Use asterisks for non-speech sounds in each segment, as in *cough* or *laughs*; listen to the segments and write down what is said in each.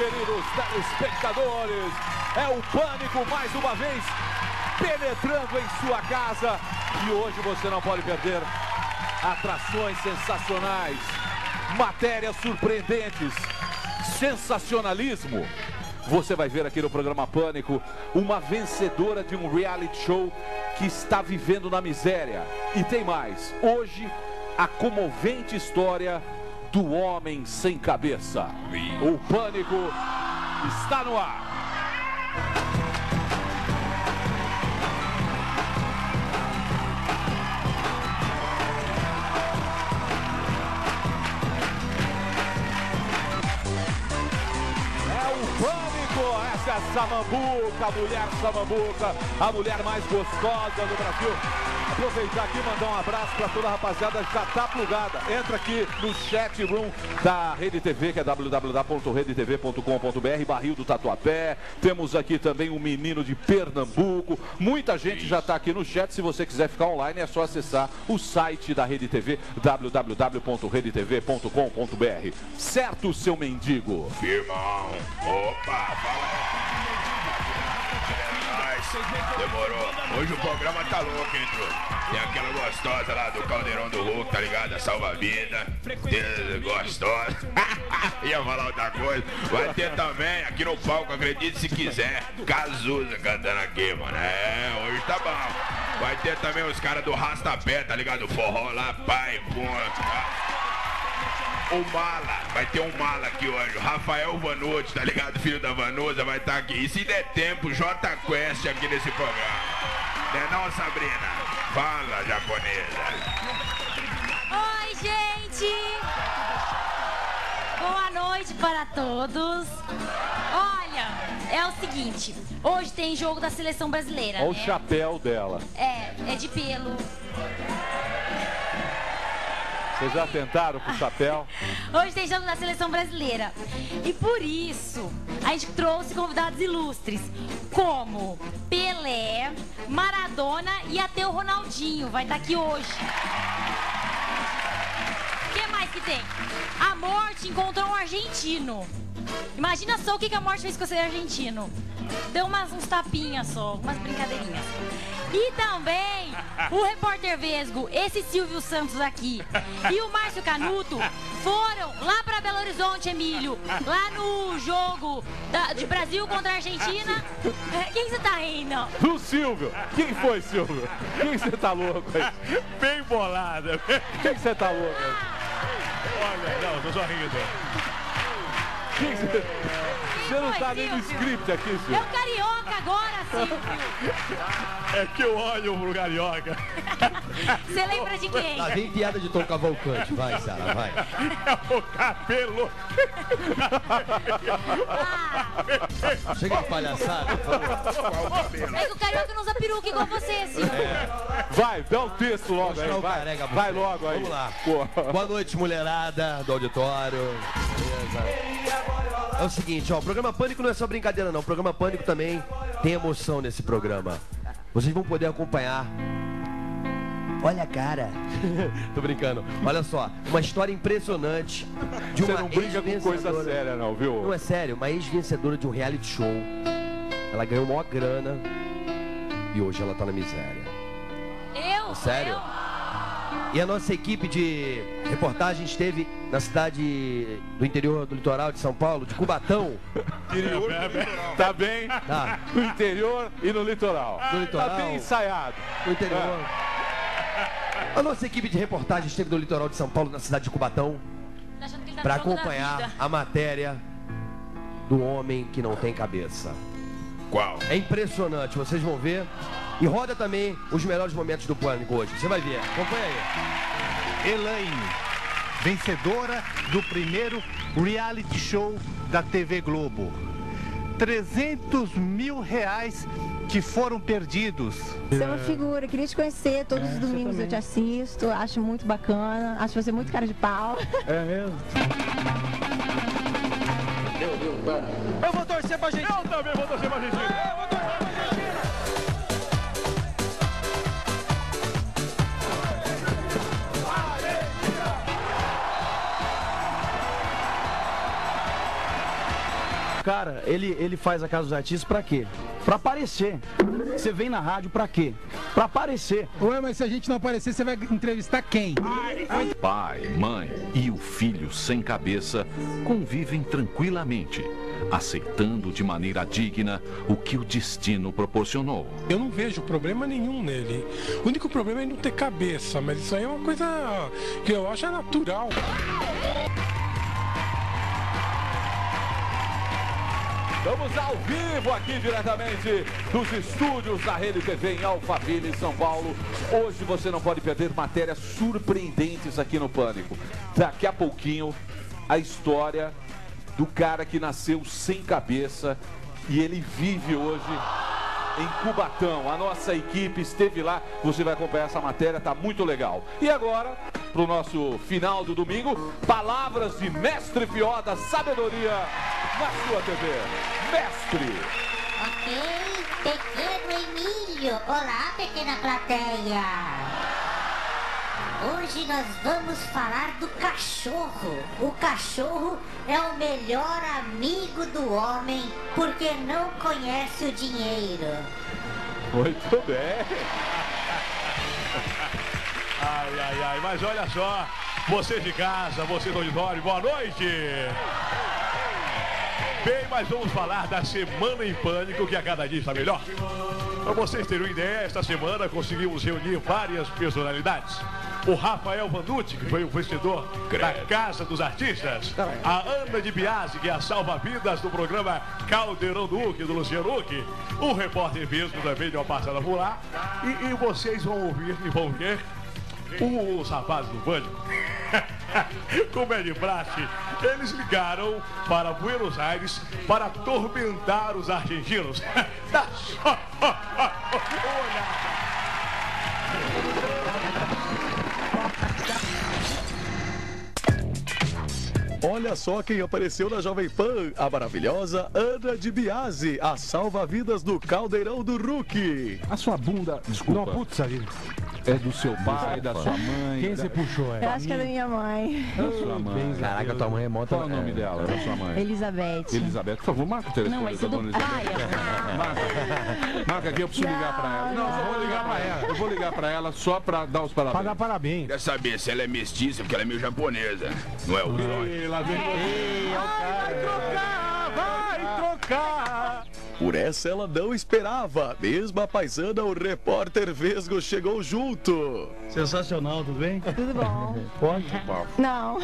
queridos telespectadores. É o Pânico mais uma vez penetrando em sua casa. E hoje você não pode perder atrações sensacionais, matérias surpreendentes, sensacionalismo. Você vai ver aqui no programa Pânico uma vencedora de um reality show que está vivendo na miséria. E tem mais. Hoje, a comovente história do homem sem cabeça. O Pânico está no ar. Pânico, essa é a Samambuca, a mulher Samambuca, a mulher mais gostosa do Brasil. Aproveitar aqui e mandar um abraço para toda a rapaziada já tá plugada. Entra aqui no chat room da Rede TV, que é www.redetv.com.br, barril do Tatuapé. Temos aqui também um menino de Pernambuco. Muita gente já está aqui no chat. Se você quiser ficar online, é só acessar o site da Rede TV, www.redetv.com.br. Certo, seu mendigo? Firmão. Opa, fala. Demorou. Hoje o programa tá louco, hein, truta? Tem aquela gostosa lá do Caldeirão do Hulk, tá ligado? A salva-vida. Gostosa. *laughs* Ia falar outra coisa. Vai ter também aqui no palco, acredite se quiser. Cazuza cantando aqui, mano. É, hoje tá bom. Vai ter também os caras do Rastapé, tá ligado? Forró lá, pai, pum. O Mala, vai ter um Mala aqui hoje. O Rafael Vanucci, tá ligado? Filho da Vanusa, vai estar aqui. E se der tempo, J Quest aqui nesse programa. Não é não, Sabrina? Fala, japonesa. Oi, gente! Boa noite para todos. Olha, é o seguinte, hoje tem jogo da seleção brasileira, Olha o né? chapéu dela. É, é de pelo. Vocês já tentaram com o chapéu? *laughs* Hoje jogo da seleção brasileira. E por isso, a gente trouxe convidados ilustres, como Pelé, Maradona e até o Ronaldinho. Vai estar aqui hoje. O que mais que tem? A Morte encontrou um argentino. Imagina só o que a Morte fez com esse argentino. Deu umas, uns tapinhas só, umas brincadeirinhas. E também o repórter Vesgo, esse Silvio Santos aqui, e o Márcio Canuto foram lá para Belo Horizonte, Emílio, lá no jogo da- de Brasil contra a Argentina. É, Quem você tá rindo? Do Silvio. Quem foi, Silvio? Quem você tá louco aí? Bem bolada. Quem você tá louco aí? Olha, não, tô só rindo. Quem você... Você não tá nem no script aqui, É Silvio. o carioca agora, Silvio. É que eu olho pro carioca. Você lembra de quem? Lá vem piada de Tom Cavalcante. Vai, Sara, vai. É o cabelo. Ah, Chega de palhaçada. por favor. é que o carioca não usa peruca igual você, Silvio. Vai, dá o texto logo aí, vai. Vai logo aí. Vamos lá. Pô. Boa noite, mulherada do auditório. Beleza. É o seguinte, ó, o programa Pânico não é só brincadeira não. O programa Pânico também tem emoção nesse programa. Vocês vão poder acompanhar. Olha a cara. *laughs* Tô brincando. Olha só, uma história impressionante de Você uma não brinca com coisa séria, não, viu? Não é sério, uma ex-vencedora de um reality show. Ela ganhou maior grana e hoje ela tá na miséria. Eu? Sério? Eu? E a nossa equipe de reportagem esteve na cidade do interior do litoral de São Paulo, de Cubatão. Interior, *laughs* tá bem Tá. no interior e no litoral. No litoral. Tá bem ensaiado. No interior. A nossa equipe de reportagem esteve no litoral de São Paulo, na cidade de Cubatão, Tá para acompanhar a matéria do homem que não tem cabeça. Qual? É impressionante, vocês vão ver. E roda também os melhores momentos do Pânico hoje. Você vai ver. Acompanha aí. Elaine, vencedora do primeiro reality show da TV Globo. 300 mil reais que foram perdidos. Você é uma figura, queria te conhecer. Todos os domingos eu te assisto, acho muito bacana, acho você muito cara de pau. É mesmo? Eu vou torcer pra gente. Eu também vou torcer pra Argentina. Cara, ele, ele faz a Casa dos Artistas pra quê? Pra aparecer. Você vem na rádio pra quê? Pra aparecer. Ué, mas se a gente não aparecer, você vai entrevistar quem? Pai, mãe e o filho sem cabeça convivem tranquilamente, aceitando de maneira digna o que o destino proporcionou. Eu não vejo problema nenhum nele. O único problema é não ter cabeça, mas isso aí é uma coisa que eu acho é natural. Estamos ao vivo aqui diretamente dos estúdios da Rede TV em Alphaville, São Paulo. Hoje você não pode perder matérias surpreendentes aqui no Pânico. Daqui a pouquinho, a história do cara que nasceu sem cabeça e ele vive hoje em Cubatão. A nossa equipe esteve lá, você vai acompanhar essa matéria, tá muito legal. E agora, pro nosso final do domingo, palavras de Mestre Fió da Sabedoria na sua TV. Mestre! Ok, pequeno Emílio. Olá, pequena plateia. Hoje nós vamos falar do cachorro. O cachorro é o melhor amigo do homem porque não conhece o dinheiro. Muito bem. *laughs* Ai, ai, ai, mas olha só, você de casa, você do auditório, boa noite! Bem, mas vamos falar da Semana em Pânico, que a cada dia está melhor. Para vocês terem uma ideia, esta semana conseguimos reunir várias personalidades. O Rafael Vanucci, que foi o vencedor da Casa dos Artistas. A Ana de Biasi, que é a salva-vidas do programa Caldeirão do Huck, do Luciano Huck. O repórter mesmo também deu uma passada por lá. E, e vocês vão ouvir e vão ver os rapazes do Pânico. *laughs* Como é de praxe, eles ligaram para Buenos Aires para atormentar os argentinos. Dá *laughs* só Olha só quem apareceu na Jovem Pan, a maravilhosa Ana de Biase, a salva-vidas do Caldeirão do Hulk. A sua bunda, desculpa. Não, putz. É do seu pai, da sua mãe. Quem você puxou, Eu é? acho que é da minha mãe. Da sua mãe. Caraca, tua mãe é mó Qual é o nome dela, da sua mãe? Elizabeth. Elizabeth, por favor, marca o telefone Não, mas da tudo... dona Elizabeth. Ai, Marca. Marca aqui, eu preciso ligar pra ela. Não, só vou ligar pra ela. Eu vou ligar pra ela só pra dar os Pra parabéns. dar parabéns. Quer saber se ela é mestiça, porque ela é meio japonesa. Não é o. Ei, lá vem Vai trocar, vai trocar. Por essa ela não esperava. Mesmo a paisana, o repórter Vesgo chegou junto. Sensacional, tudo bem? Tudo bom? *laughs* Pode? Não.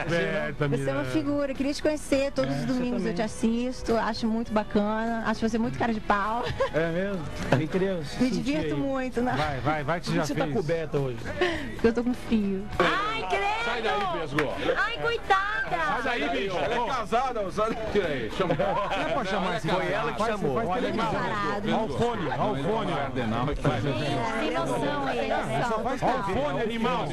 Aperta, *laughs* Você é uma figura, queria te conhecer. Todos os domingos eu te assisto, acho muito bacana. Acho você muito cara de pau. É mesmo? Quem queria Me divirto aí? muito, né? Vai, vai, vai que Por você que já você fez. tá coberta hoje? Porque eu tô com frio. Ai, credo! Sai daí, Vesgo. Ai, coitada! Sai daí, bicho. Ela é casada, sabe? Tira aí, chama. Chamar esse Foi ela que chamou. Olha televisão. parado. Olha o fone, olha o fone. ó. Cardenal que faz. Sem noção ele. Animal.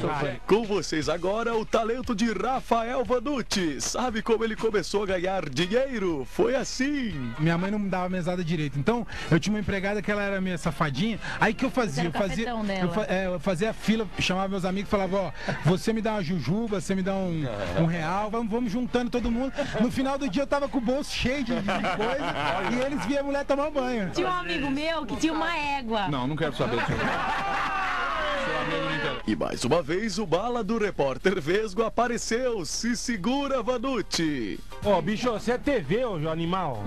Com vocês agora, o talento de Rafael Vanucci. Sabe como ele começou a ganhar dinheiro? Foi assim. Minha mãe não me dava mesada direito. Então, eu tinha uma empregada que ela era meio safadinha. Aí que eu fazia? Eu fazia, eu, fa- é, eu fazia fila, chamava meus amigos e falava, ó, você me dá uma jujuba, você me dá um, um real, vamos, vamos juntando todo mundo. No final do dia eu tava com o bolso cheio de coisa e eles viam a mulher tomar banho. Tinha um amigo meu que tinha uma égua. Não, não quero saber disso. *laughs* E mais uma vez, o bala do repórter Vesgo apareceu. Se segura, Vanucci. Ô, bicho, você é TV, ô animal.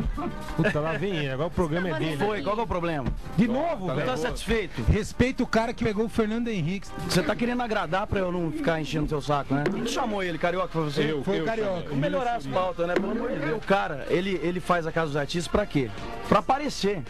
Puta, lá vem ele, agora o programa é dele. Foi, qual que é o problema? De novo, Não velho. tá satisfeito? Respeita o cara que pegou o Fernando Henrique. Você tá querendo agradar pra eu não ficar enchendo seu saco, né? Quem chamou ele, carioca, foi você? Eu, Foi o eu carioca. chamei. Melhorar as pautas, né? Pelo amor de Deus. O cara, ele, ele faz a Casa dos Artistas pra quê? Pra aparecer.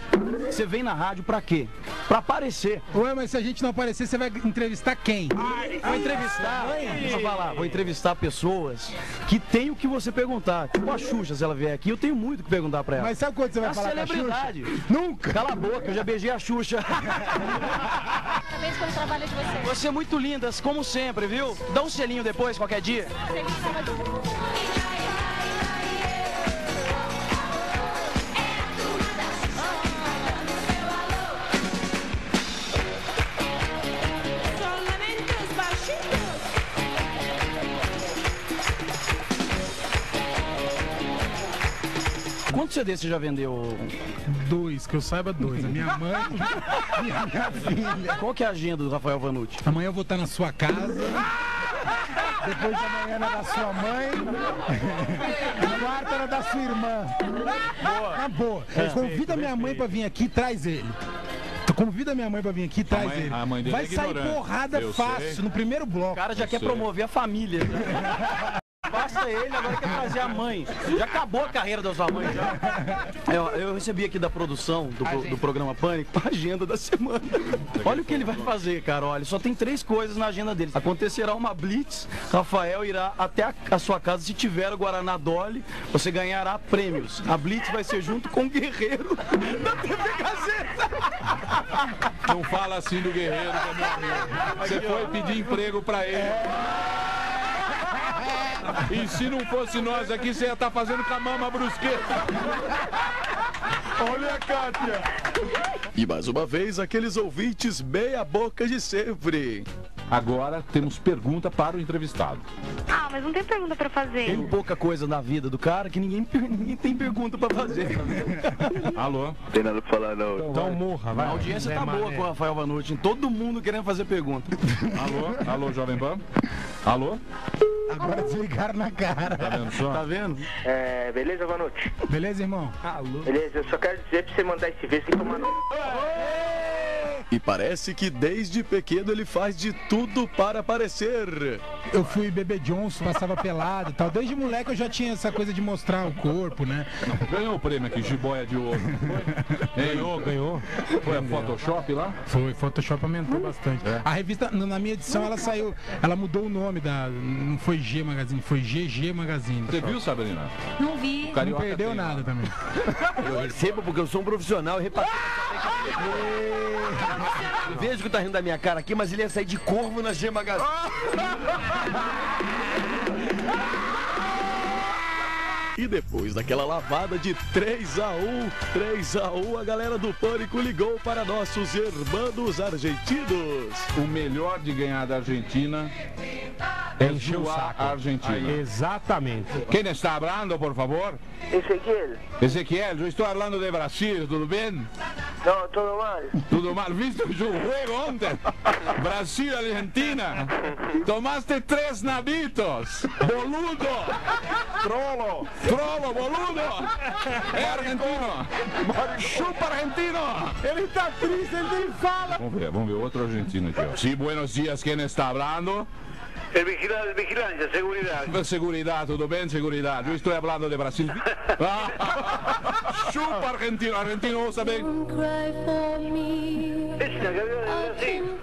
Você vem na rádio pra quê? Pra aparecer. Ué, mas se a gente não aparecer, você vai entrevistar quem? Vou entrevistar, deixa eu falar, vou entrevistar pessoas que tem o que você perguntar. Tipo a Xuxa, se ela vier aqui, eu tenho muito o que perguntar pra ela. Mas sabe quando você vai a falar com a celebridade. Xuxa? Nunca! Cala a boca, eu já beijei a Xuxa. Parabéns pelo trabalho de vocês. Você é muito linda, como sempre, viu? Dá um selinho depois, qualquer dia. Quantos CDs você já vendeu? Dois, que eu saiba dois. A minha mãe *laughs* e a minha filha. Qual que é a agenda do Rafael Vanucci? Amanhã eu vou estar na sua casa. Depois de amanhã na da sua mãe. Quarta na da sua irmã. Boa. Na boa. É. Convida minha mãe pra vir aqui e traz ele. Convida minha mãe pra vir aqui e traz mãe- ele. a mãe dele Vai é sair ignorante. porrada Eu fácil sei. no primeiro bloco. O cara já quer promover a família. *laughs* Basta ele, agora quer trazer a mãe. Já acabou a carreira da sua mãe, já. Eu, eu recebi aqui da produção do, pro- do programa Pânico a agenda da semana. Olha o que ele vai fazer, cara. Olha, só tem três coisas na agenda dele. Acontecerá uma blitz, Rafael irá até a, a sua casa. Se tiver o Guaraná Dolly, você ganhará prêmios. A blitz vai ser junto com o Guerreiro da TV Gazeta. Não fala assim do Guerreiro, é meu amigo. Você foi pedir emprego pra ele. E se não fosse nós aqui, você ia estar fazendo com a mama brusqueta. Olha a Kátia. E mais uma vez, aqueles ouvintes meia boca de sempre. Agora temos pergunta para o entrevistado. Ah, mas não tem pergunta pra fazer. Tem pouca coisa na vida do cara que ninguém, *laughs* ninguém tem pergunta pra fazer. Alô? Tem nada pra falar, não. Então morra, A audiência tá boa com o Rafael Vanucci. Todo mundo querendo fazer pergunta. *laughs* Alô? Alô, Jovem Pan? Alô? Agora desligaram na cara. Tá vendo só? Tá vendo? É, beleza, noite. Beleza, irmão? Alô? Beleza, eu só quero dizer pra você mandar esse vídeo que tomar no... E parece que desde pequeno ele faz de tudo para aparecer. Eu fui bebê Johnson, passava pelado e tal. Desde moleque eu já tinha essa coisa de mostrar o corpo, né? Ganhou o prêmio aqui, jiboia de ouro. *laughs* Ganhou, ganhou. Foi a Photoshop lá? Foi, Photoshop aumentou bastante. A revista, na minha edição, ela saiu, ela mudou o nome da. Não foi G Magazine, foi GG Magazine. Você viu, Sabrina? Não vi. Não perdeu nada também. Eu recebo porque eu sou um profissional e repassei. *laughs* *laughs* Vejo que tá rindo da minha cara aqui, mas ele ia sair de corvo na G Magazine. *laughs* E depois daquela lavada de 3 a 1, 3 a 1, a galera do Pânico ligou para nossos irmãos argentinos. O melhor de ganhar da Argentina é Encher o saco. a Argentina. Aí, exatamente. Quem está falando, por favor? Ezequiel. Ezequiel, eu estou falando de Brasil, tudo bem? No, todo mal. Tudo mal. ¿Viste o juego ontem? Brasil, Argentina. Tomaste tres nabitos. Boludo. Trolo. Trolo, boludo. É argentino. Chupa argentino. Ele tá triste, ele nem fala. Vamos ver, vamos ver outro argentino ó. Sí, buenos días. ¿Quién está hablando? El vigilante, vigilancia, seguridad. Seguridad, tudo bem? Seguridad. Eu estou falando de Brasil. Ah, *laughs* Chupa argentino. Argentino, vos sabés.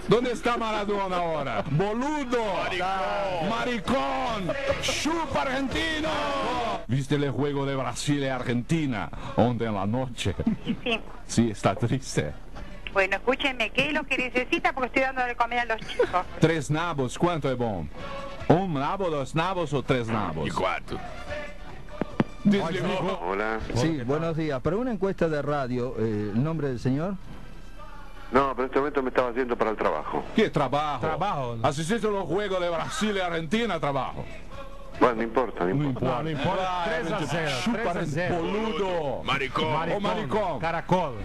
¿Dónde está Maradona ahora? Boludo. Maricón. Chupa argentino. ¿Viste el juego de Brasil y Argentina ontem en la noche? Sí. Sí, está triste. Bueno, escúchenme, ¿qué es lo que necesita? Porque estoy dando de comer a los chicos. Três nabos, quanto é bom? Um nabo, dois nabos ou três nabos? Quatro. Desligou. Hola. Sí, buenos días. Para una encuesta de radio, eh, ¿el nombre del señor? No, pero en este momento me estaba haciendo para el trabajo. Que trabalho? Trabalho. Assististe ao jogo de Brasil e Argentina, trabalho. Bueno, no importa, no importa. Não, não importa. 3 a 0. Chupa 3 a 0. boludo. Maricón. Ô maricón. Caracol.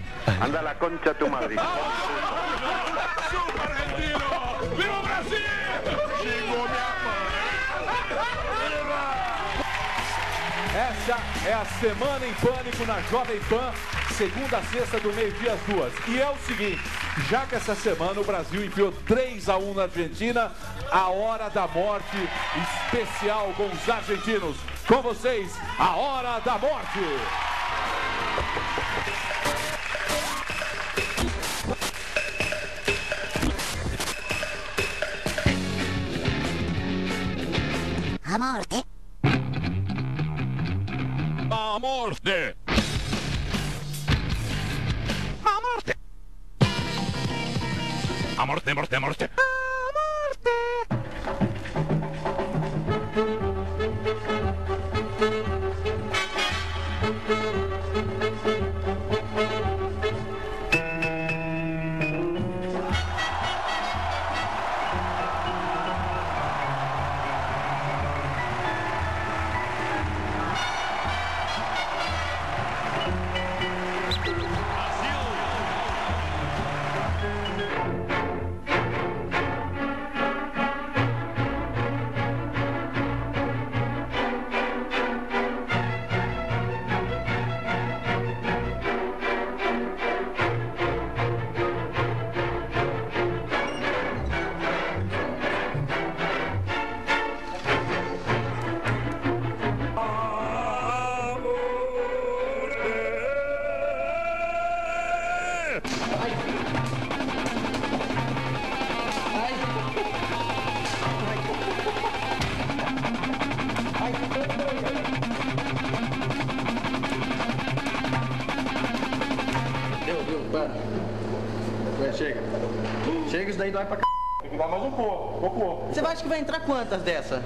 Anda a la concha tu madre. *laughs* Chupa argentino. Viva Brasil! Essa é a Semana em Pânico na Jovem Pan, segunda a sexta do meio-dia às duas. E é o seguinte, já que essa semana o Brasil enfiou 3 a 1 na Argentina, a hora da morte especial com os argentinos. Com vocês, a hora da morte. A morte. A morte. A morte. A morte, morte, morte. Para. Quantas dessa?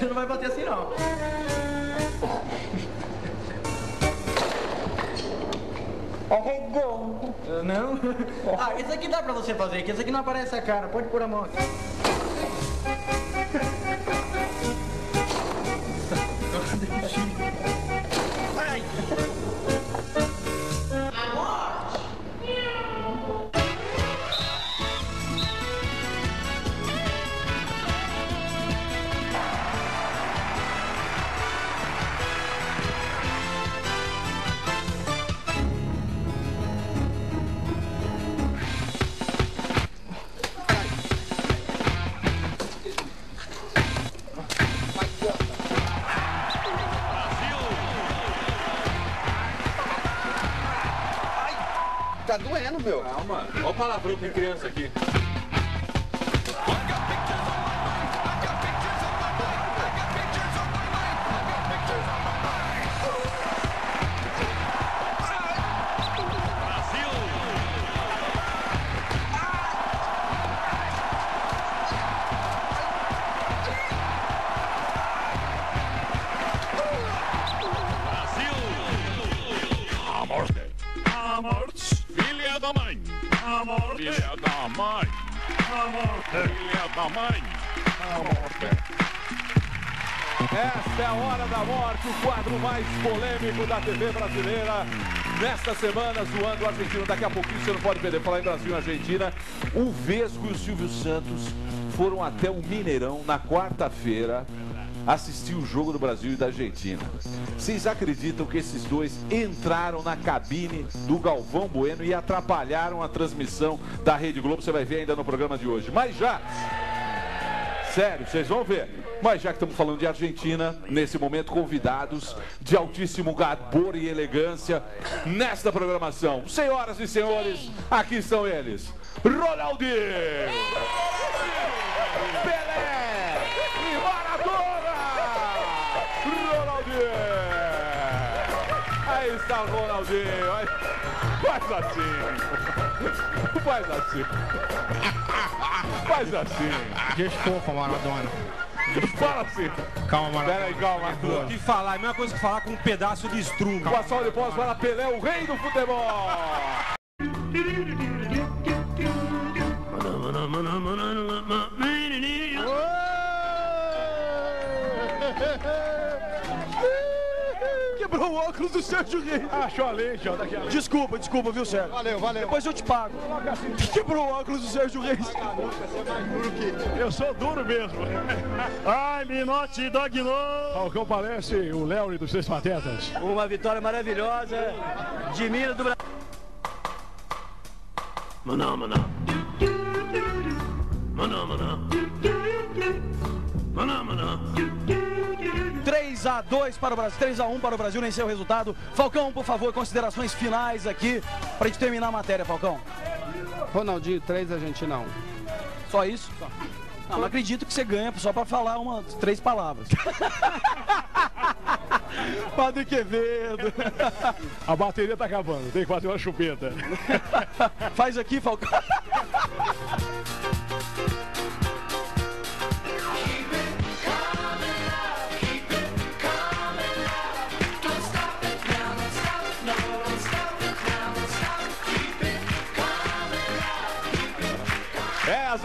Você não vai bater assim, não. Arregou. Não? *laughs* Ah, esse aqui dá pra você fazer, que esse aqui não aparece a cara. Pode pôr a mão aqui. Olha o palavrão que tem criança aqui. Filha da mãe. A morte. Filha da mãe. Esta é a Hora da Morte, o quadro mais polêmico da TV brasileira. Nesta semana, zoando o argentino. Daqui a pouquinho você não pode perder. Falar em Brasil e Argentina. O Vesgo e o Silvio Santos foram até o Mineirão na quarta-feira assistir o jogo do Brasil e da Argentina. Vocês acreditam que esses dois entraram na cabine do Galvão Bueno e atrapalharam a transmissão da Rede Globo? Você vai ver ainda no programa de hoje. Mas já Sério, vocês vão ver. Mas já que estamos falando de Argentina, nesse momento convidados de altíssimo gabor e elegância nesta programação. Senhoras e senhores, aqui estão eles. Ronaldinho! O Ronaldinho. Aí- Faz assim. Faz assim. Faz assim. Desculpa, Maradona. Fala assim. Calma, Maradona. Pera aí, calma. O que falar? É a mesma coisa que falar com um pedaço de estrume. Com a salva de palmas para Pelé, o rei do futebol. Quebrou o óculos do Sérgio Reis. Achou a daqui a lente. Desculpa, desculpa, viu, Sérgio? Valeu, valeu. Depois eu te pago. Quebrou o óculos do Sérgio Reis. Eu sou duro mesmo. *laughs* Ai, Minote Dogno! Falcão parece o Léo dos Três Patetas. Uma vitória maravilhosa de Minas do Brasil. Maná, maná. Maná, maná. Maná, maná. 3 a 2 para o Brasil, 3 a 1 para o Brasil, nem sei o resultado. Falcão, por favor, considerações finais aqui para gente terminar a matéria, Falcão. Ronaldinho, 3 Argentina 1. Só isso? Não, não acredito que você ganha só para falar uma, três palavras. *laughs* Padre Quevedo. A bateria tá acabando, tem que fazer uma chupeta. Faz aqui, Falcão.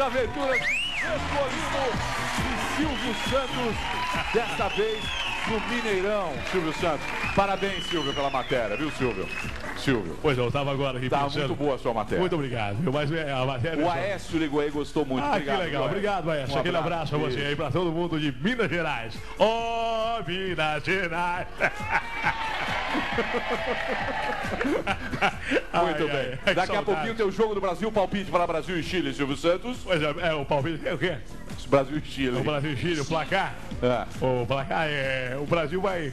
Aventuras Escolino e Silvio Santos, desta vez no Mineirão, Silvio Santos. Parabéns, Silvio, pela matéria, viu, Silvio? Silvio. Pois eu tava agora aqui Tá pensando. muito boa a sua matéria. Muito obrigado. viu? Mas é, a matéria O só- Aécio ligou aí, gostou muito. Ah, Obrigado, que legal. viu, Obrigado, Aécio. Um Aquele abraço pra você aí, pra todo mundo de Minas Gerais. Ô, Minas Gerais. *laughs* *laughs* Muito Ai, bem. Daqui a saudade. pouquinho tem o jogo do Brasil, palpite para Brasil e Chile, Silvio Santos. Pois é, é o palpite. É o quê? Brasil e Chile. O Brasil e Chile, o placar. É. O placar é. O Brasil vai.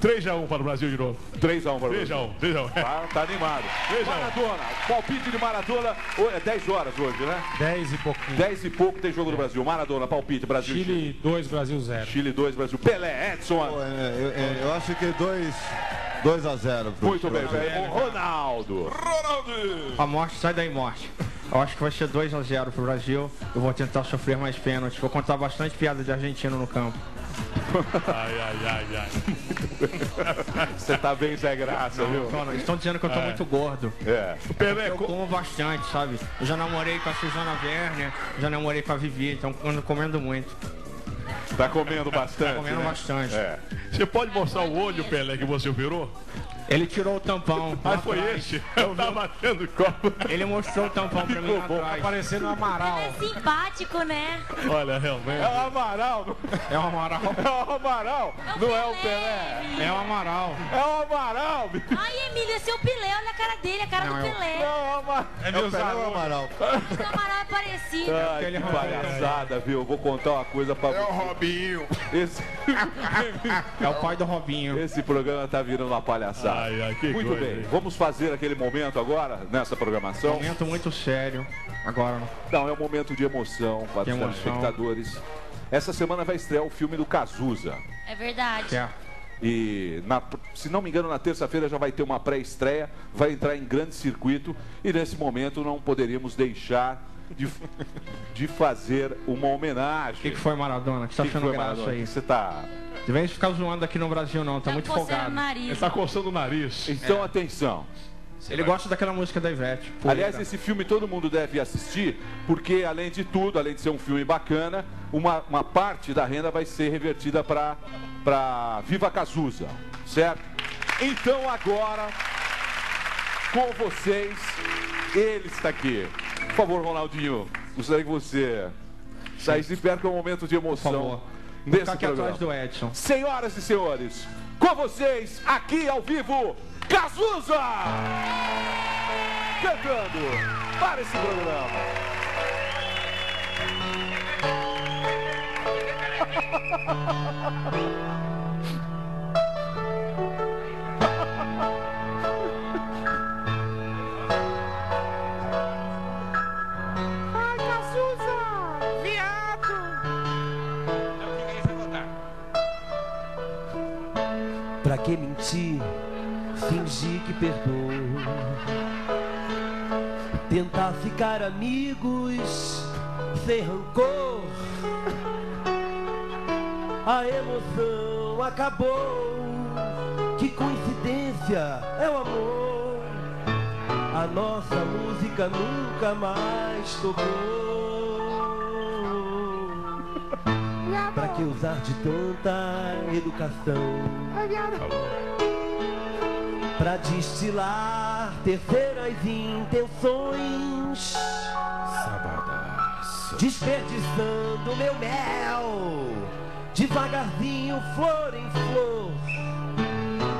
3x1 para o Brasil de novo. 3x1 para o 3x1, 3x1. Tá, tá animado. 3 a 1. Maradona, palpite de Maradona. É 10 horas hoje, né? 10 e pouquinho. 10 e pouco tem jogo do Brasil. Maradona, palpite, Brasil e Chile. Chile 2, Brasil 0. Chile 2, Brasil. Pelé, Edson. Eu, eu- eu acho que 2 2 a 0 pro Muito bem, velho. Ronaldo. Ronaldo. A morte sai daí, morte. Eu acho que vai ser 2 a 0 pro Brasil. Eu vou tentar sofrer mais pênaltis. Vou contar bastante piada de argentino no campo. Ai, ai, ai, ai. *laughs* Você tá bem Zé Graça, viu? Não, Estão dizendo que eu tô É. muito gordo. É. Pelé, Eu como bastante, sabe? Eu já namorei com a Suzana Werner, já namorei com a Vivi, então eu ando comendo muito. Tá comendo bastante. Tá comendo né? bastante. É. Você pode mostrar o olho, Pelé, que você operou? Ele tirou o tampão. Ah, foi atrás. esse? Eu tava batendo copo. Ele mostrou o tampão pra mim lá atrás. Parecendo um Amaral. É simpático, né? Olha, realmente. É o Amaral. É o Amaral. É o Amaral. Não é o Pelé. É o Amaral. É o Amaral. Ai, Emílio, esse é o Pelé, olha a cara dele, a cara Não, do é o- Pelé. É É o Pelé ou o Amaral? O Amaral é parecido. Ai, que palhaçada, viu? Eu Vou contar uma coisa pra É o você. Robinho. Esse... É o pai do Robinho. Esse programa tá virando uma palhaçada. Ai, ai, que Muito coisa, bem, hein? vamos fazer aquele momento agora, nessa programação. Momento muito sério. Agora, Não, é um momento de emoção para os emoção. telespectadores. Essa semana vai estrear o filme do Cazuza. É verdade. é. E, na- se não me engano, na terça-feira já vai ter uma pré-estreia, vai entrar em grande circuito e nesse momento não poderíamos deixar de, de fazer uma homenagem. O que, que foi, Maradona? Que você tá Que que achando foi, graça Maradona? aí? Que Você tá. De vez em ficar zoando aqui no Brasil, não. Tá, muito coçando folgado. o nariz. Ele tá coçando o nariz. Então, atenção. Ele gosta daquela música da Ivete. Poeira. Aliás, esse filme todo mundo deve assistir, porque além de tudo, além de ser um filme bacana, uma, uma parte da renda vai ser revertida para para Viva Cazuza, certo? Então agora, com vocês, ele está aqui. Por favor, Ronaldinho, gostaria que você saísse de perto, é um momento de emoção favor. Nesse ficar aqui atrás do Edson. Senhoras e senhores, com vocês, aqui ao vivo, Cazuza! Cantando para esse programa. *laughs* que mentir? Fingir que perdoo. Tentar ficar amigos sem rancor. A emoção acabou. Que coincidência é o amor. A nossa música nunca mais tocou. Pra que usar de tanta educação? Pra destilar terceiras intenções. Desperdiçando meu mel. Devagarzinho, flor em flor.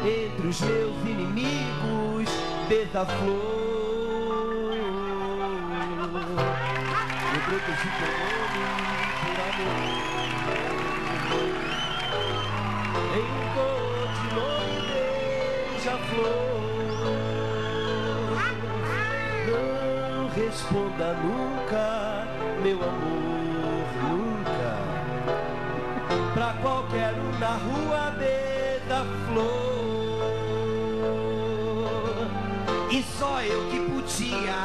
Entre os meus inimigos, beija-flor. Eu Em codinome beija-flor. Não responda nunca, meu amor, nunca. Pra qualquer um na rua beija-flor. E só eu que podia,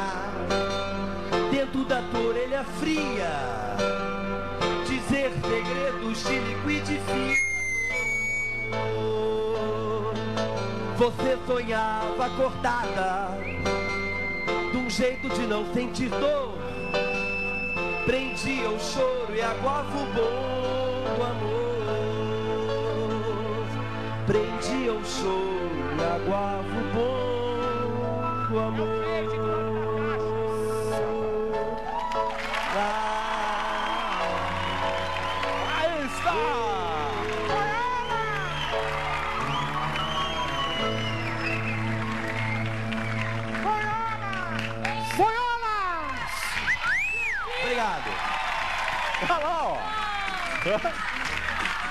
dentro da tua orelha fria, dizer segredos de liquidificação. Você sonhava acordada, de um jeito de não sentir dor. Prendia o choro e aguava o bom do amor. Prendia o choro e aguava o bom do amor. Aí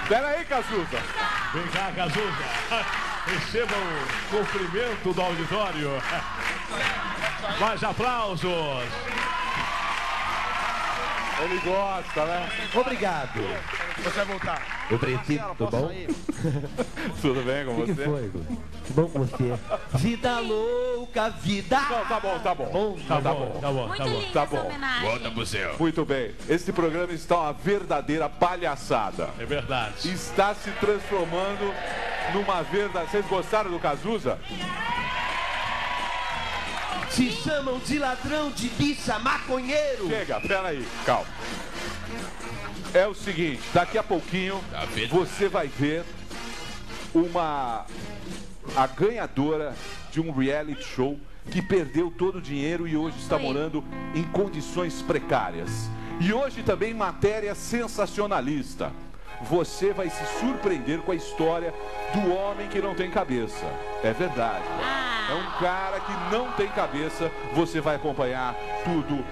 Pera aí, Cazuza. Vem cá, Cazuza. *laughs* Receba o cumprimento do auditório. *laughs* Mais aplausos. Ele gosta, né? Obrigado. Você vai voltar. O Pretinho, tudo bom? *laughs* Tudo bem com que, você? que foi? Que bom com você. Vida louca, vida. Não, tá bom, tá bom. Tá bom, tá bom, tá bom. Tá bom. Volta pro céu. Muito bem. Este programa está uma verdadeira palhaçada. É verdade. Está se transformando numa verdadeira. Vocês gostaram do Cazuza? Te chamam de ladrão, de bicha, maconheiro. Chega, peraí, calma. É o seguinte, daqui a pouquinho você vai ver uma a ganhadora de um reality show que perdeu todo o dinheiro e hoje está morando em condições precárias. E hoje também matéria sensacionalista. Você vai se surpreender com a história do homem que não tem cabeça. É verdade. É um cara que não tem cabeça. Você vai acompanhar tudo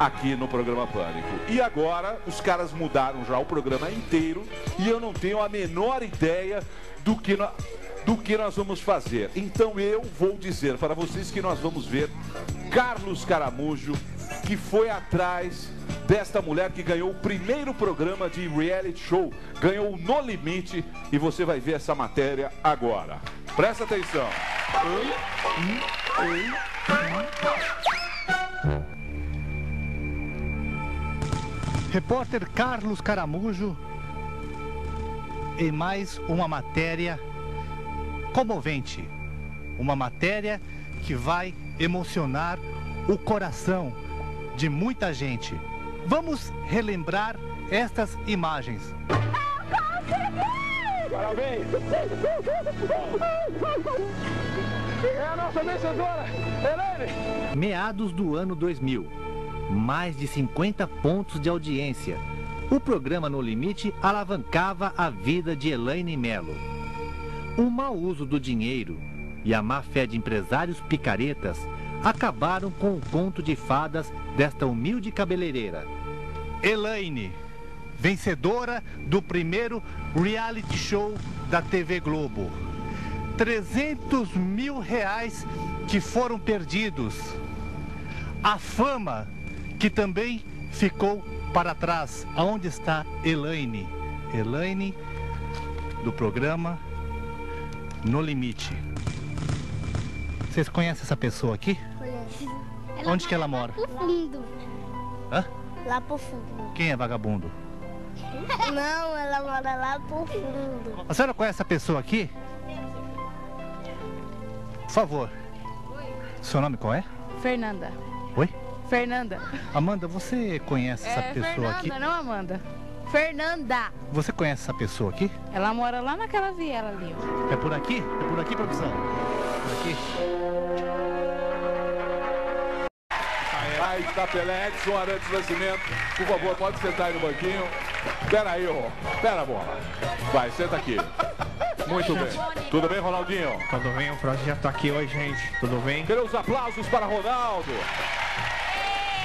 aqui no programa Pânico. E agora os caras mudaram já o programa inteiro e eu não tenho a menor ideia do que nó- do que nós vamos fazer. Então eu vou dizer para vocês que nós vamos ver Carlos Caramujo que foi atrás desta mulher que ganhou o primeiro programa de reality show, ganhou No Limite e você vai ver essa matéria agora. Presta atenção. Repórter Carlos Caramujo em mais uma matéria comovente. Uma matéria que vai emocionar o coração de muita gente. Vamos relembrar estas imagens. Parabéns! É a nossa vencedora, Helene! Meados do ano 2000. Mais de 50 pontos de audiência. O programa No Limite alavancava a vida de Elaine Melo. O mau uso do dinheiro e a má fé de empresários picaretas acabaram com o conto de fadas desta humilde cabeleireira. Elaine, vencedora do primeiro reality show da TV Globo. 300 mil reais que foram perdidos. A fama que também ficou para trás. Aonde está Elaine? Elaine do programa No Limite. Vocês conhecem essa pessoa aqui? Conheço. Onde que ela mora? Pro fundo. Hã? Lá pro fundo. Quem é vagabundo? *laughs* Não, ela mora lá pro fundo. A senhora conhece essa pessoa aqui? Por favor. Seu nome qual é? Fernanda. Oi? Fernanda. Amanda, você conhece essa é pessoa Fernanda, aqui? não Amanda. Fernanda. Você conhece essa pessoa aqui? Ela mora lá naquela viela ali, ó. É por aqui? É por aqui, profissão? Por aqui? Aí está Pelé, Edson Arantes Nascimento. Por favor, pode sentar aí no banquinho. Pera aí, ó. Pera, bola. Vai, senta aqui. Muito bem. Tudo bem, Ronaldinho? Tudo bem, o projeto tá aqui hoje, gente. Tudo bem? Quero os aplausos para Ronaldo.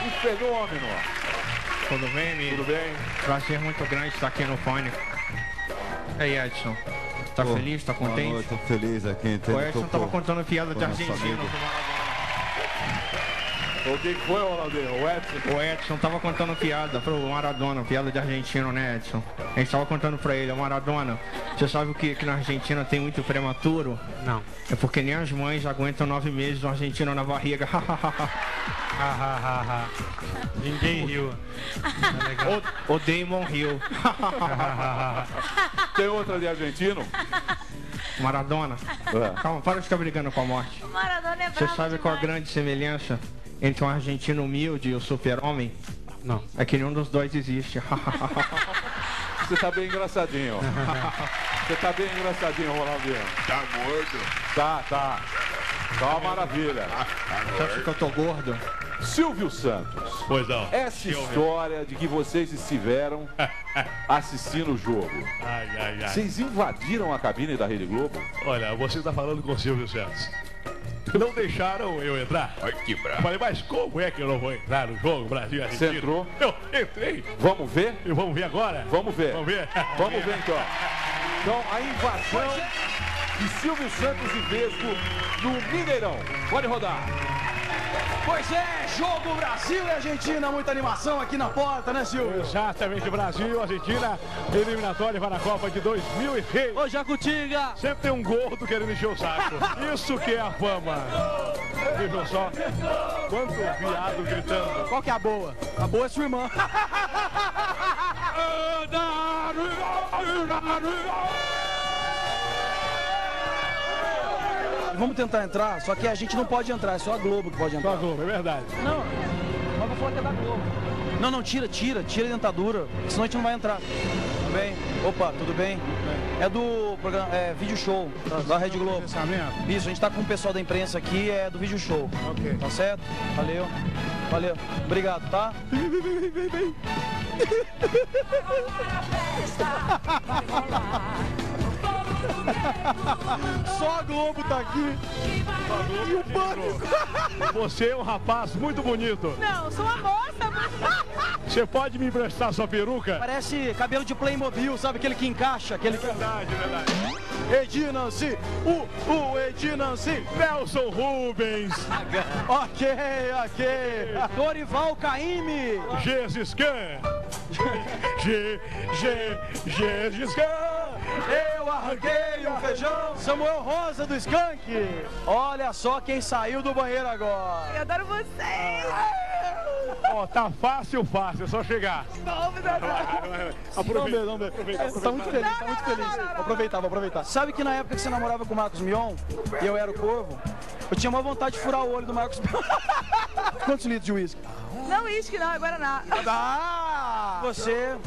Um fenômeno. Tudo bem, amigo? Tudo bem? Prazer muito grande estar aqui no Pânico. E aí, Edson? Tá Pô, feliz? Tá contente? noite, tô feliz aqui. entende? O Edson Tô, tava contando piada de argentino. O que foi, Ronaldinho? O Edson? O Edson tava contando piada pro Maradona, piada de argentino, né, Edson? A gente tava contando pra ele, "Ô, Maradona, você sabe que, que na Argentina tem muito prematuro? Não. É porque nem as mães aguentam nove meses um argentino na barriga. *laughs* Ninguém riu. o, o Damon riu. *laughs* Tem outra de argentino? Maradona. É. Calma, para de ficar brigando com a morte. O Maradona é Você sabe qual a demais. grande semelhança entre um argentino humilde e o super-homem? Não. É que nenhum dos dois existe. *laughs* Você tá bem engraçadinho. *laughs* Você tá bem engraçadinho, Ronaldinho. Tá gordo. Tá, tá. Tá uma maravilha. Você acha que eu tô gordo? Silvio Santos. Pois não. Essa Silvio. história de que vocês estiveram *laughs* assistindo o jogo. Ai, ai, ai. Vocês invadiram a cabine da Rede Globo? Olha, você está falando com o Silvio Santos. Não deixaram eu entrar. Ai, que bravo. Falei, mas como é que eu não vou entrar no jogo Brasil Argentina? Você entrou? Eu entrei. Vamos ver? E vamos ver agora? Vamos ver. Vamos ver. Vamos ver então. Então, a invasão de Silvio Santos e Vesgo no Mineirão. Pode rodar. Pois é, jogo Brasil e Argentina, muita animação aqui na porta, né, Silvio? Exatamente, Brasil, Argentina, eliminatória para a Copa de 2006. Ô, Jacutiga! Sempre tem um gordo querendo encher o saco. Isso que é a fama. Vejam só, quanto viado gritando. Qual que é a boa? A boa é sua irmã. Vamos tentar entrar, só que a gente não pode entrar, é só a Globo que pode entrar. Só a Globo, é verdade. Não, mas vou falar que é da Globo. Não, não, tira, tira, tira a dentadura, senão a gente não vai entrar. Tudo bem? Opa, tudo bem? É do programa, é, Vídeo Show, da Rede Globo. Isso, a gente tá com o pessoal da imprensa aqui, é do Vídeo Show. Ok. Tá certo? Valeu. Valeu. Obrigado, tá? Vem, vem, vem, vem, vem. *laughs* Só a Globo tá aqui. E o pânico. Você é um rapaz muito bonito. Não, sou uma moça. Você pode me emprestar sua peruca? Parece cabelo de Playmobil, sabe? Aquele que encaixa, aquele que... Verdade, verdade. Edi Nancy, o, o Edi Nancy. Nelson Rubens. *laughs* ok, ok. *laughs* Dorival Caymmi. Gengis Khan. G, G, Khan. Eu arranquei o feijão. Samuel Rosa do Skank. Olha só quem saiu do banheiro agora. Eu adoro vocês. Ó, tá fácil, fácil, é só chegar. Vamos, Aproveita, Vamos ver, aproveita. Tá muito feliz, tá muito feliz. Vou aproveitar, vou aproveitar. Sabe que na época que você namorava com o Marcos Mion e eu era o Corvo, eu tinha uma vontade de furar o olho do Marcos Mion. *laughs* Quantos litros de uísque? Não uísque não, é Guaraná. Ah! Você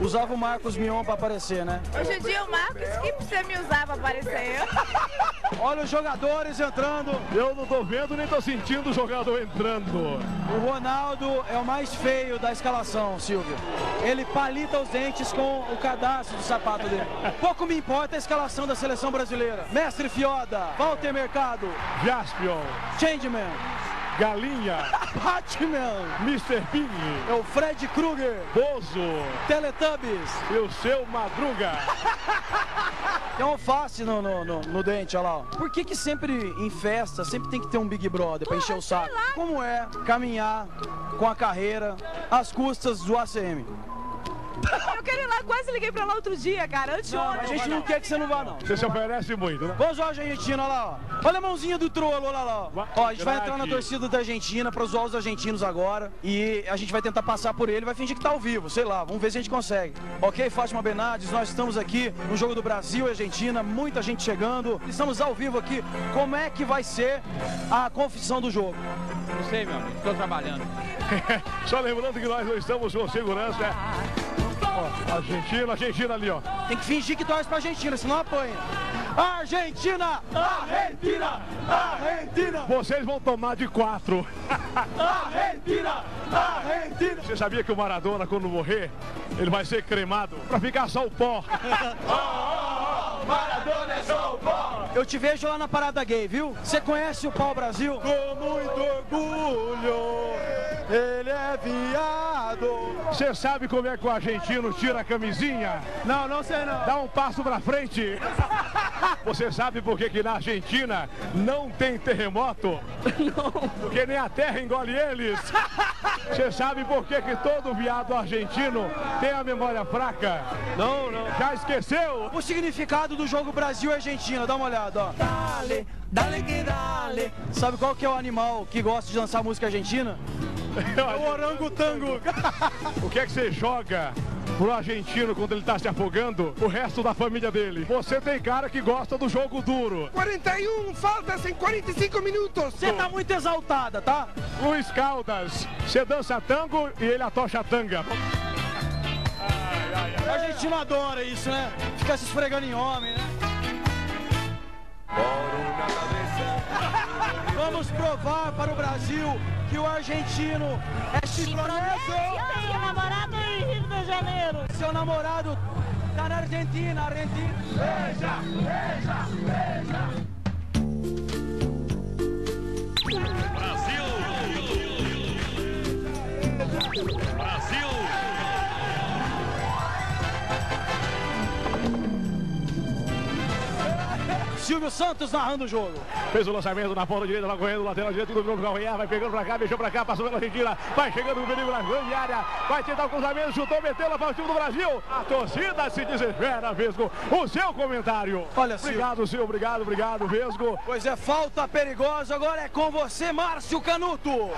usava o Marcos Mion pra aparecer, né? Hoje em dia o Marcos que precisa me usar pra aparecer. *laughs* Olha os jogadores entrando. Eu não tô vendo nem tô sentindo o jogador entrando. O Ronaldo é o mais feio da escalação, Silvio. Ele palita os dentes com o cadastro do sapato dele. Pouco me importa a escalação da seleção brasileira. Mestre Fioda, Walter Mercado, Jaspion, Changeman, Galinha, *laughs* Batman, Mr. Ping, é o Fred Krueger, Bozo Teletubbies. e o seu Madruga. Tem *laughs* um alface no, no, no, no dente, olha lá. Por que que sempre em festa, sempre tem que ter um Big Brother pra encher o saco? Como é caminhar com a carreira às custas do ACM? Eu quero ir lá, quase liguei pra lá outro dia, cara, antes de Não, ontem. a gente não quer que você não vá, não. Você se oferece muito, né? Vamos zoar a Argentina, olha lá, ó. Olha a mãozinha do trolo, olha lá, ó. Ó, a gente vai entrar na torcida da Argentina pra zoar os argentinos agora. E a gente vai tentar passar por ele, vai fingir que tá ao vivo, sei lá. Vamos ver se a gente consegue. Ok, Fátima Bernardes, nós estamos aqui no jogo do Brasil e Argentina, muita gente chegando. Estamos ao vivo aqui. Como é que vai ser a confissão do jogo? Não sei, meu amigo. Estou trabalhando. *laughs* Só lembrando que nós não estamos com segurança. Ó, Argentina, Argentina ali, ó. Tem que fingir que torce pra Argentina, senão apanha. Argentina! Argentina! Argentina! Vocês vão tomar de quatro. Argentina! Argentina! Você sabia que o Maradona, quando morrer, ele vai ser cremado pra ficar só o pó? *laughs* Maradona é só o pau! Eu te vejo lá na parada gay, viu? Você conhece o pau Brasil? Com muito orgulho, ele é viado. Você sabe como é que o argentino tira a camisinha? Não, não sei não. Dá um passo pra frente. *laughs* Você sabe por que, que na Argentina não tem terremoto? Não. Porque nem a terra engole eles. *laughs* Você sabe por que, que todo viado argentino tem a memória fraca? Não, não. Já esqueceu? O significado do jogo Brasil e Argentina, dá uma olhada, ó. Dale, dale que dale. Sabe qual que é o animal que gosta de dançar música argentina? *laughs* É o orangotango. O que é que você joga pro argentino quando ele tá se afogando? O resto da família dele. Você tem cara que gosta do jogo duro. 41, faltas em 45 minutos. Você tá muito exaltada, tá? Luiz Caldas, você dança tango e ele atocha tanga. O argentino adora isso, né? Fica se esfregando em homem, né? *laughs* Vamos provar para o Brasil que o argentino é chifroneso. Seu namorado Janeiro. Seu namorado tá na Argentina, Argentina. Veja, veja, veja. Silvio Santos narrando o jogo. Fez o lançamento na ponta direita, vai correndo, lateral direito do Bruno Calcanhar, vai pegando pra cá, mexeu pra cá, passou pela Argentina, vai chegando no perigo na grande área, vai tentar o cruzamento, chutou, meteu lá para o time do Brasil. A torcida se desespera, Vesgo. O seu comentário. Olha, Silvio. Obrigado, Silvio, obrigado, obrigado, Vesgo. Pois é, falta perigosa, agora é com você, Márcio Canuto.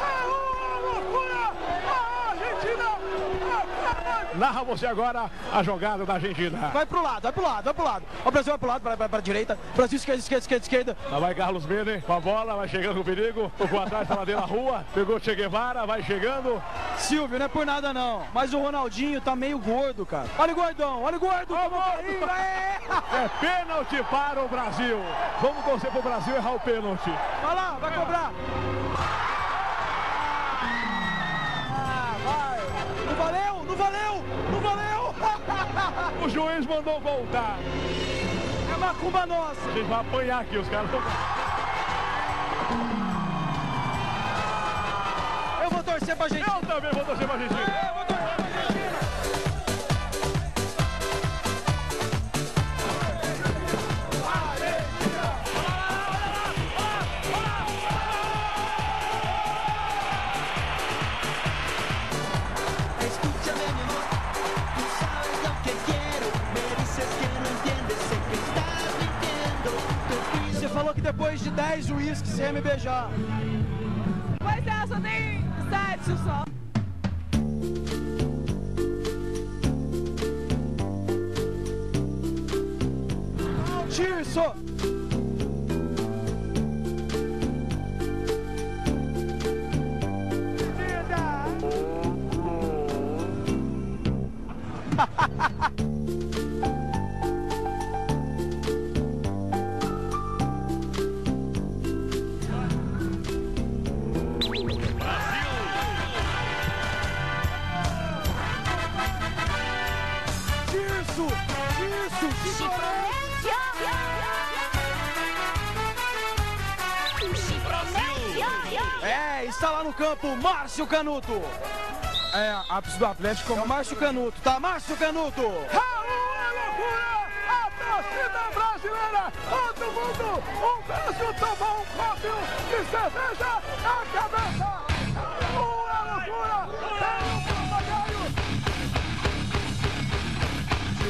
Narra você agora a jogada da Argentina. Vai pro lado, vai pro lado, vai pro lado. O Brasil vai pro lado, vai, vai pra direita. Brasil, esquerda, esquerda, esquerda, esquerda. Lá vai Carlos Bene com a bola, vai chegando com o perigo. Tocou atrás, tá lá dentro da rua. Pegou Che Guevara, vai chegando. Silvio, não é por nada não. Mas o Ronaldinho tá meio gordo, cara. Olha o gordão, olha o gordo. Ó, gordo. *laughs* É pênalti para o Brasil. Vamos torcer pro Brasil errar o pênalti. Vai lá, vai cobrar. Valeu, não valeu. *laughs* O juiz mandou voltar. É macumba nossa. A gente vai apanhar aqui, os caras. Eu vou torcer pra Argentina. Eu também vou torcer pra Argentina. Job. Campo, Márcio Canuto. É, ápice do Atlético. É o Márcio Canuto, tá? Márcio Canuto. Raul, é loucura! A torcida brasileira, todo mundo, um beijo, tomar um copo de cerveja na cabeça! Raul, é loucura! É um!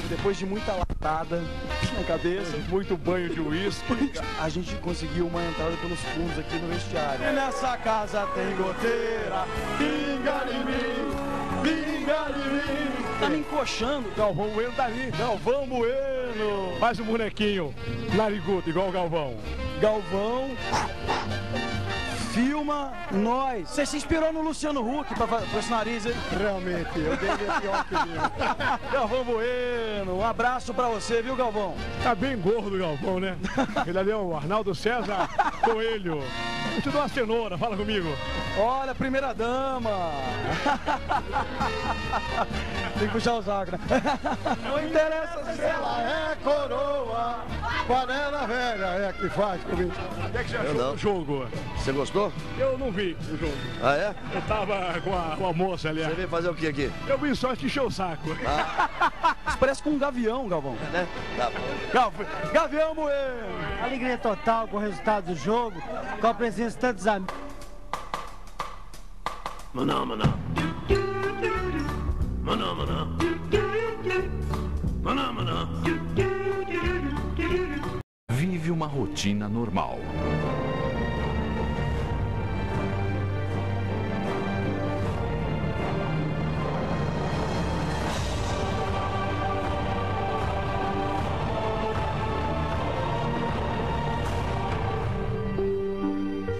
Depois de muita latada na cabeça, muito banho de uísque, a gente conseguiu uma entrada pelos fundos aqui no vestiário. E nessa casa tem goteira, pinga em mim, pinga em mim. Tá me encoxando. Galvão Bueno tá ali. Galvão Bueno. Faz um bonequinho narigudo, igual o Galvão. Galvão. Filma nós. Você se inspirou no Luciano Huck pra, pra esse nariz, hein? Realmente, eu dei pior que ele. Galvão Bueno, um abraço pra você, viu, Galvão? Tá bem gordo o Galvão, né? *laughs* Ele ali é o Arnaldo César Coelho. Eu te dou uma cenoura, fala comigo. Olha, primeira dama. *laughs* Tem que puxar o saco, né? *laughs* Não interessa se ela é coroa. Panela velha é que faz comigo. O que, é que você Eu achou não. do jogo? Você gostou? Eu não vi o jogo. Ah, é? Eu tava com a, com a moça ali. Você veio fazer o que aqui? Eu vim só te encher o saco. Isso parece com um gavião, Galvão. É, né? Tá bom. Gav- Gavião Bueno. Alegria total com o resultado do jogo, com a presença de tantos amigos. Maná, maná. Vive uma rotina normal.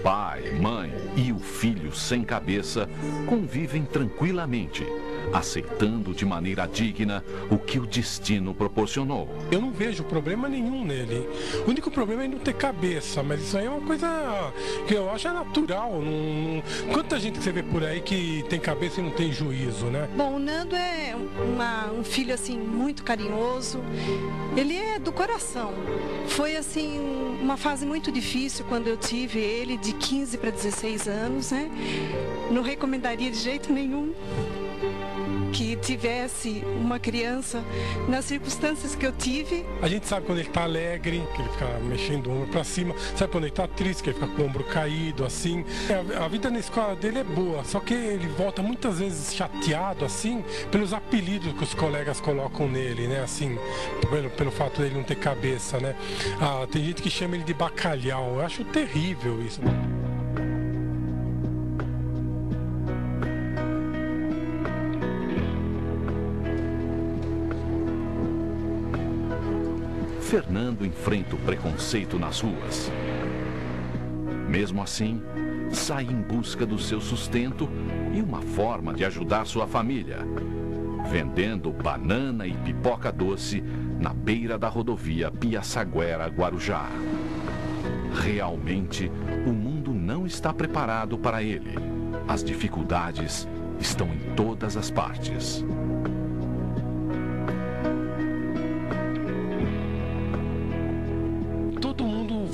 Pai, mãe e o filho sem cabeça convivem tranquilamente, aceitando de maneira digna o que o destino proporcionou. Eu não vejo problema nenhum nele. O único problema é não ter cabeça, mas isso aí é uma coisa que eu acho é natural. Não... Quanta gente você vê por aí que tem cabeça e não tem juízo, né? Bom, o Nando é uma- um filho assim muito carinhoso. Ele é do coração. Foi assim uma fase muito difícil quando eu tive ele de 15 para 16 anos, né? Não recomendaria de jeito nenhum que tivesse uma criança nas circunstâncias que eu tive. A gente sabe quando ele tá alegre, que ele fica mexendo o ombro pra cima. Sabe quando ele tá triste, que ele fica com o ombro caído, assim. A, a vida na escola dele é boa, só que ele volta muitas vezes chateado, assim, pelos apelidos que os colegas colocam nele, né? Assim, pelo, pelo fato dele não ter cabeça, né? Ah, tem gente que chama ele de bacalhau. Eu acho terrível isso. Fernando enfrenta o preconceito nas ruas. Mesmo assim, sai em busca do seu sustento e uma forma de ajudar sua família, vendendo banana e pipoca doce na beira da rodovia Piaçaguera-Guarujá. Realmente, o mundo não está preparado para ele. As dificuldades estão em todas as partes.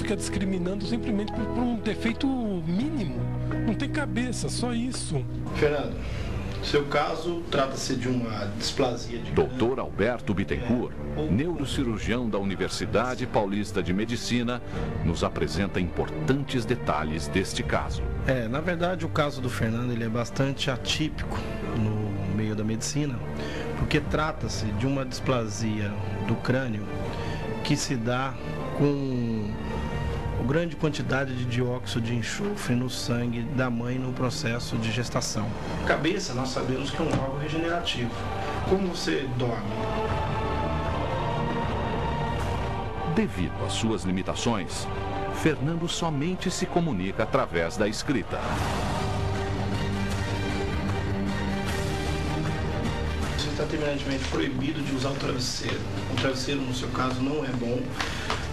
Fica discriminando simplesmente por, por um defeito mínimo. Não tem cabeça, só isso. Fernando, seu caso trata-se de uma displasia de Dr. Alberto Bittencourt, neurocirurgião da Universidade Paulista de Medicina, nos apresenta importantes detalhes deste caso. É, na verdade o caso do Fernando ele é bastante atípico no meio da medicina, porque trata-se de uma displasia do crânio que se dá com grande quantidade de dióxido de enxofre no sangue da mãe no processo de gestação. Cabeça, nós sabemos que é um órgão regenerativo. Como você dorme? Devido às suas limitações, Fernando somente se comunica através da escrita. Você está terminantemente proibido de usar o travesseiro. O travesseiro, no seu caso, não é bom,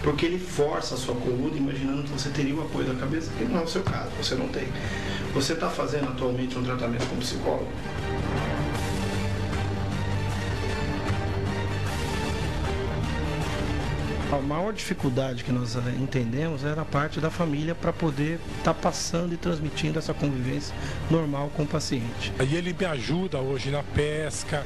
porque ele força a sua coluna, imaginando que você teria o apoio da cabeça, que não é o seu caso, você não tem. Você está fazendo atualmente um tratamento com psicólogo? A maior dificuldade que nós eh, entendemos era a parte da família para poder estar passando e transmitindo essa convivência normal com o paciente. Aí ele me ajuda hoje na pesca.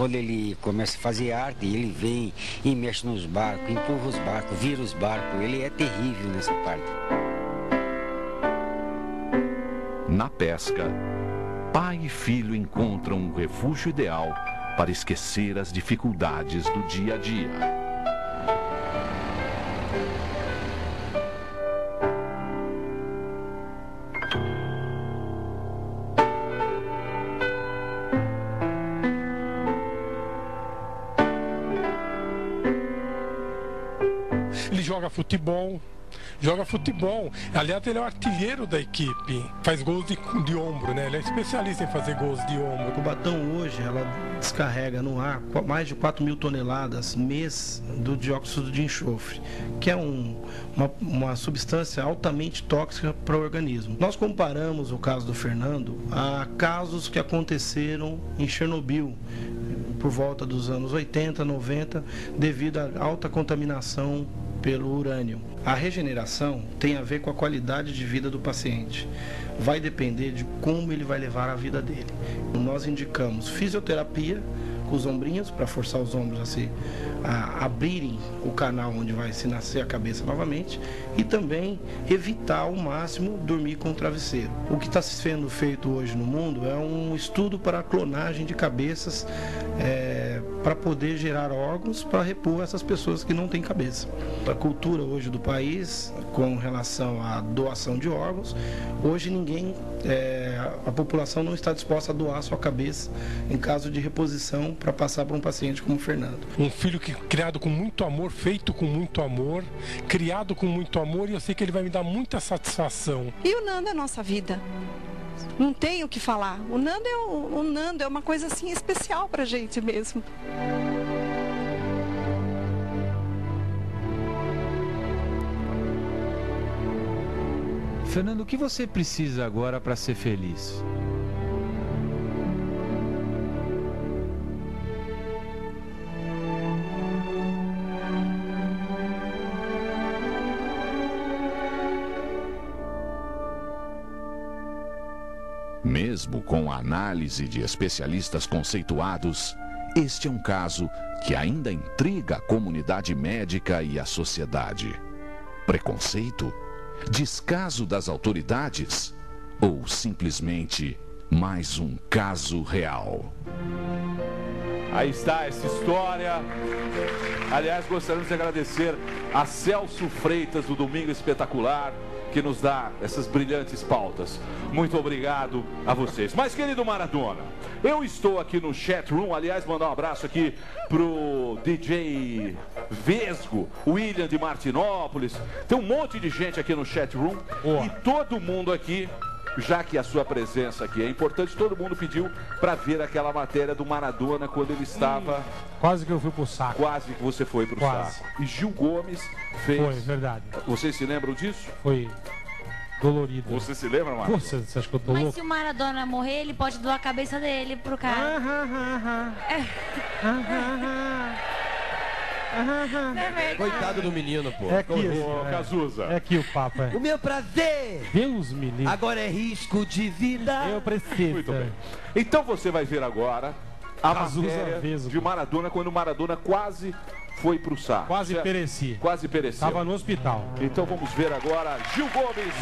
Quando ele começa a fazer arte, ele vem e mexe nos barcos, empurra os barcos, vira os barcos. Ele é terrível nessa parte. Na pesca, pai e filho encontram um refúgio ideal para esquecer as dificuldades do dia a dia. Futebol. Joga futebol. Aliás, ele é o artilheiro da equipe. Faz gols de, de ombro, né? Ele é especialista em fazer gols de ombro. A Cubatão hoje, ela descarrega no ar mais de 4 mil toneladas mês do dióxido de enxofre, que é um- uma, uma substância altamente tóxica para o organismo. Nós comparamos o caso do Fernando a casos que aconteceram em Chernobyl, por volta dos anos 80, 90, devido à alta contaminação pelo urânio. A regeneração tem a ver com a qualidade de vida do paciente. Vai depender de como ele vai levar a vida dele. Nós indicamos fisioterapia os ombrinhos para forçar os ombros a se a abrirem o canal onde vai se nascer a cabeça novamente e também evitar ao máximo dormir com o travesseiro. O que está sendo feito hoje no mundo é um estudo para a clonagem de cabeças é, para poder gerar órgãos para repor essas pessoas que não têm cabeça. A cultura hoje do país com relação à doação de órgãos, hoje ninguém, é, a população não está disposta a doar sua cabeça em caso de reposição para passar para um paciente como o Fernando. Um filho que, criado com muito amor, feito com muito amor, criado com muito amor, e eu sei que ele vai me dar muita satisfação. E o Nando é nossa vida. Não tem o que falar. O Nando é, o, o Nando é uma coisa assim especial pra gente mesmo. Fernando, o que você precisa agora para ser feliz? Mesmo com a análise de especialistas conceituados, este é um caso que ainda intriga a comunidade médica e a sociedade. Preconceito? Descaso das autoridades? Ou simplesmente mais um caso real? Aí está essa história. Aliás, gostaríamos de agradecer a Celso Freitas do Domingo Espetacular, que nos dá essas brilhantes pautas. Muito obrigado a vocês. Mas, querido Maradona, eu estou aqui no chat room. Aliás, mandar um abraço aqui pro DJ Vesgo, William de Martinópolis. Tem um monte de gente aqui no chat room. E todo mundo aqui já que a sua presença aqui é importante, todo mundo pediu para ver aquela matéria do Maradona quando ele estava. Quase que eu fui pro saco. Quase que você foi pro Quase. saco. E Gil Gomes fez. Foi, verdade. Vocês se lembram disso? Foi dolorido. Você se lembra, Marcos? Você, você acha que eu tô Mas louco? se o Maradona morrer, ele pode doar a cabeça dele pro cara. É. Coitado do menino, pô. É aqui, Ô, é. Cazuza. É aqui o papo, é. O meu prazer Deus me livre. agora é risco de vida. Eu preciso. Muito bem. Então você vai ver agora a Cazuza matéria Vesgo. de Maradona quando o Maradona quase foi pro saco. Quase certo? pereci. Quase pereceu. Tava no hospital. Então vamos ver agora Gil Gomes.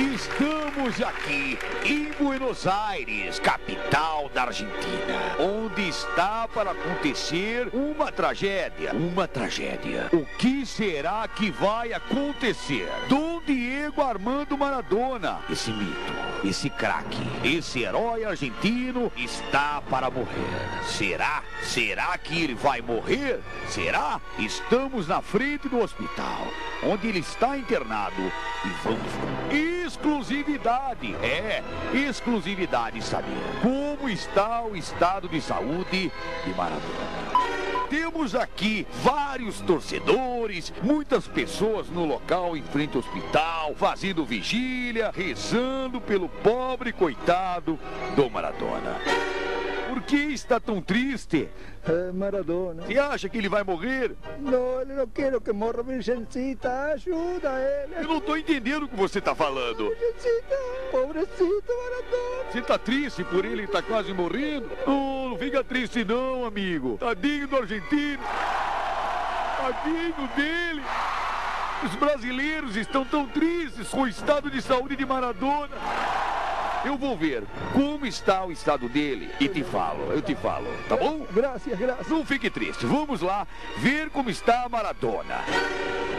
Estamos aqui em Buenos Aires, capital da Argentina, onde está para acontecer uma tragédia. Uma tragédia. O que será que vai acontecer? Dom Diego Armando Maradona, esse mito, esse craque, esse herói argentino está para morrer. Será? Será que ele vai morrer? Será? Estamos na frente do hospital, onde ele está internado e vamos. Exclusividade. É, exclusividade saber como está o estado de saúde de Maradona. Temos aqui vários torcedores, muitas pessoas no local em frente ao hospital, fazendo vigília, rezando pelo pobre coitado do Maradona. Por que está tão triste? Maradona. Você acha que ele vai morrer? Não, eu não quero que morra, Virgencita. Ajuda ele. Eu não estou entendendo o que você está falando. Virgencita, pobrecito Maradona. Você está triste por ele estar quase morrendo? Não, não fica triste não, amigo. Tadinho do argentino. Tadinho dele. Os brasileiros estão tão tristes com o estado de saúde de Maradona. Eu vou ver como está o estado dele e te falo, eu te falo, tá bom? Graças, graças. Não fique triste, vamos lá ver como está a Maradona.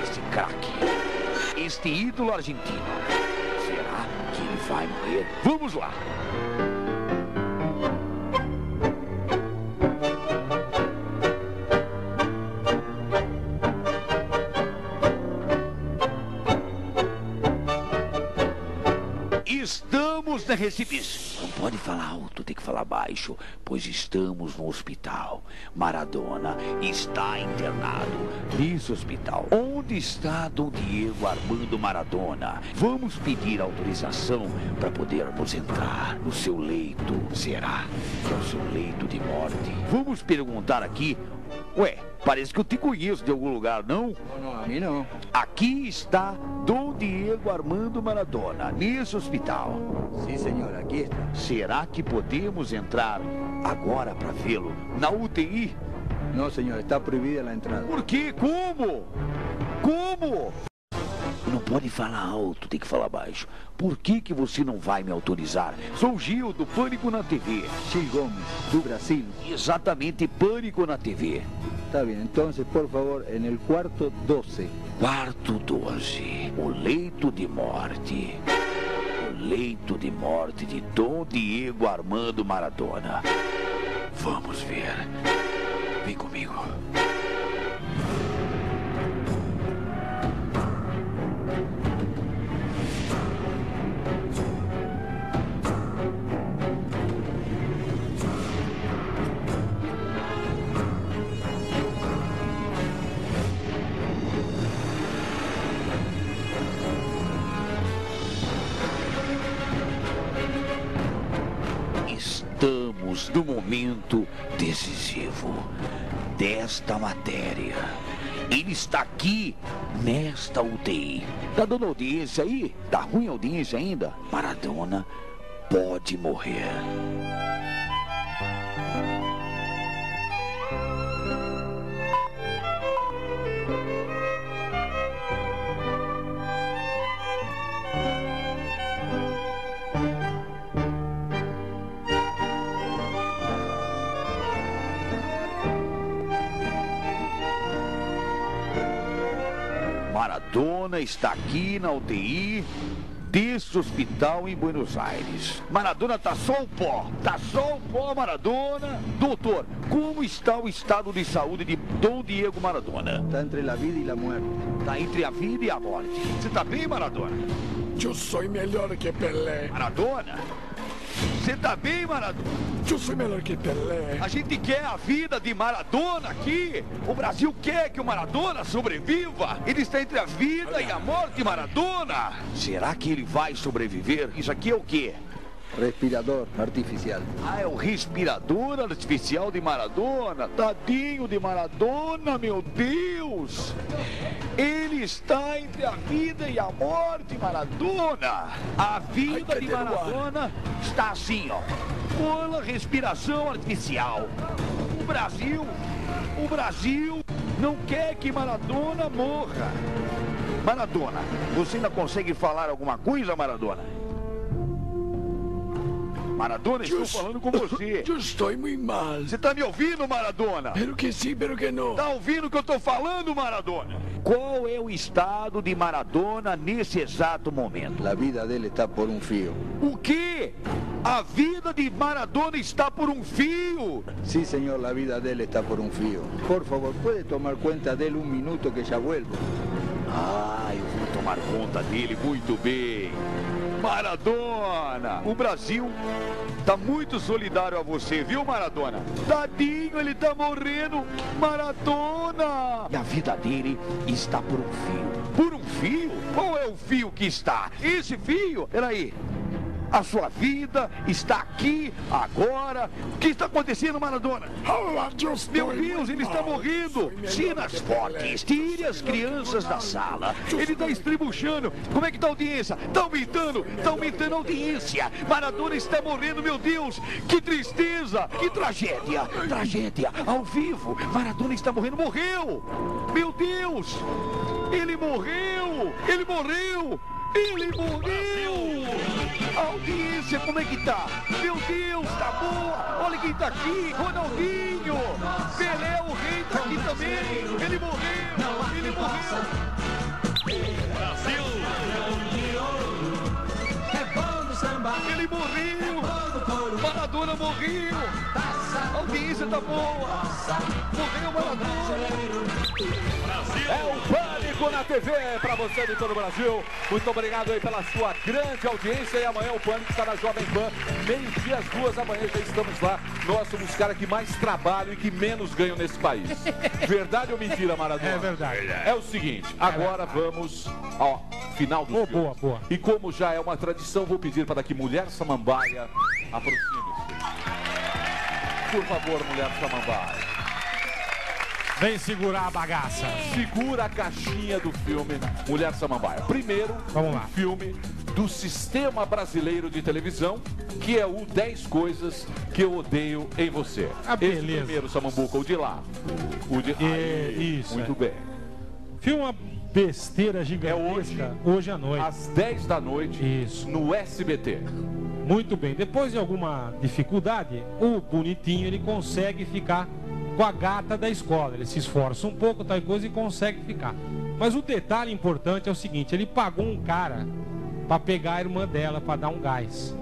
Este craque, este ídolo argentino. Será que ele vai morrer? Vamos lá. Estamos na recepção. Não pode falar alto, tem que falar baixo, pois estamos no hospital. Maradona está internado nesse hospital. Onde está Dom Diego Armando Maradona? Vamos pedir autorização para podermos entrar no seu leito. Será que é o seu leito de morte? Vamos perguntar aqui. Ué, parece que eu te conheço de algum lugar, não? Não, a mim não. Aqui está Dom Diego Armando Maradona, nesse hospital. Sim, senhor, aqui está. Será que podemos entrar agora para vê-lo na UTI? Não, senhor, está proibida a entrada. Por quê? Como? Como? Não pode falar alto, tem que falar baixo. Por que, que você não vai me autorizar? Sou Gil, do Pânico na TV. Gil Gomes, do Brasil. Exatamente, Pânico na TV. Está bem, então, por favor, no quarto 12. Quarto 12, o leito de morte. O leito de morte de Dom Diego Armando Maradona. Vamos ver. Vem comigo. No momento decisivo desta matéria. Ele está aqui nesta UTI. Tá dando audiência aí? Tá ruim a audiência ainda? Maradona pode morrer. Maradona está aqui na UTI desse hospital em Buenos Aires. Maradona tá só o pó, tá só o pó, Maradona. Doutor, como está o estado de saúde de Dom Diego Maradona? Está entre a vida e a morte. Tá entre a vida e a morte. Você tá bem, Maradona? Eu sou melhor que Pelé. Maradona? Você tá bem, Maradona? Eu sou melhor que Pelé. A gente quer a vida de Maradona aqui. O Brasil quer que o Maradona sobreviva. Ele está entre a vida e a morte, Maradona. Será que ele vai sobreviver? Isso aqui é o quê? Respirador artificial. Ah, é o respirador artificial de Maradona? Tadinho de Maradona, meu Deus! Ele está entre a vida e a morte, Maradona! A vida Ai, de Maradona está assim, ó. Pela respiração artificial. O Brasil, o Brasil não quer que Maradona morra. Maradona, você ainda consegue falar alguma coisa, Maradona? Maradona, estou falando com você. Eu estou muito mal. Você está me ouvindo, Maradona? Pero que sim, pero que não. Está ouvindo o que eu estou falando, Maradona? Qual é o estado de Maradona nesse exato momento? A vida dele está por um fio. O quê? A vida de Maradona está por um fio? Sim, senhor, a vida dele está por um fio. Por favor, pode tomar conta dele um minuto que já vuelvo. Ah, eu vou tomar conta dele muito bem. Maradona! O Brasil tá muito solidário a você, viu, Maradona? Tadinho, ele tá morrendo! Maradona! E a vida dele está por um fio. Por um fio? Qual é o fio que está? Esse fio? Peraí. A sua vida está aqui, agora. O que está acontecendo, Maradona? Meu Deus, ele está morrendo. Cenas fortes. Tire as crianças da sala. Ele está estribuchando. Como é que está a audiência? Está aumentando. Está aumentando a audiência. Maradona está morrendo, meu Deus. Que tristeza. Que tragédia. Tragédia. Ao vivo. Maradona está morrendo. Morreu. Meu Deus. Ele morreu. Ele morreu. Ele morreu! A audiência, como é que tá? Meu Deus, tá boa! Olha quem tá aqui! Ronaldinho! Pelé, o rei, tá aqui também! Ele morreu! Ele morreu! Ele morreu! Maradona morreu! A audiência tá boa! Morreu Maradona! É o Pânico na TV para você de todo o Brasil. Muito obrigado aí pela sua grande audiência. E amanhã o Pânico está na Jovem Pan. Meio-dia às duas da manhã já estamos lá. Nós somos os caras que mais trabalham e que menos ganham nesse país. *laughs* Verdade ou mentira, Maradona? É verdade. É o seguinte, agora vamos ao final do Oh, boa, boa. E como já é uma tradição, vou pedir para que Mulher Samambaia aproxime-se. Por favor, Mulher Samambaia. Vem segurar a bagaça. Segura a caixinha do filme Mulher Samambaia. Primeiro, Vamos lá. um filme do Sistema Brasileiro de Televisão, que é o 10 Coisas que eu odeio em você. Ah, Esse beleza. primeiro, Samambuca, o de lá. O de... É, Aí, isso, Muito é. bem. Filme uma besteira gigantesca. hoje, à noite. Às 10 da noite, Isso. no SBT. Muito bem. Depois de alguma dificuldade, o bonitinho ele consegue ficar com a gata da escola. Ele se esforça um pouco, tal coisa e consegue ficar. Mas o detalhe importante é o seguinte: ele pagou um cara para pegar a irmã dela para dar um gás.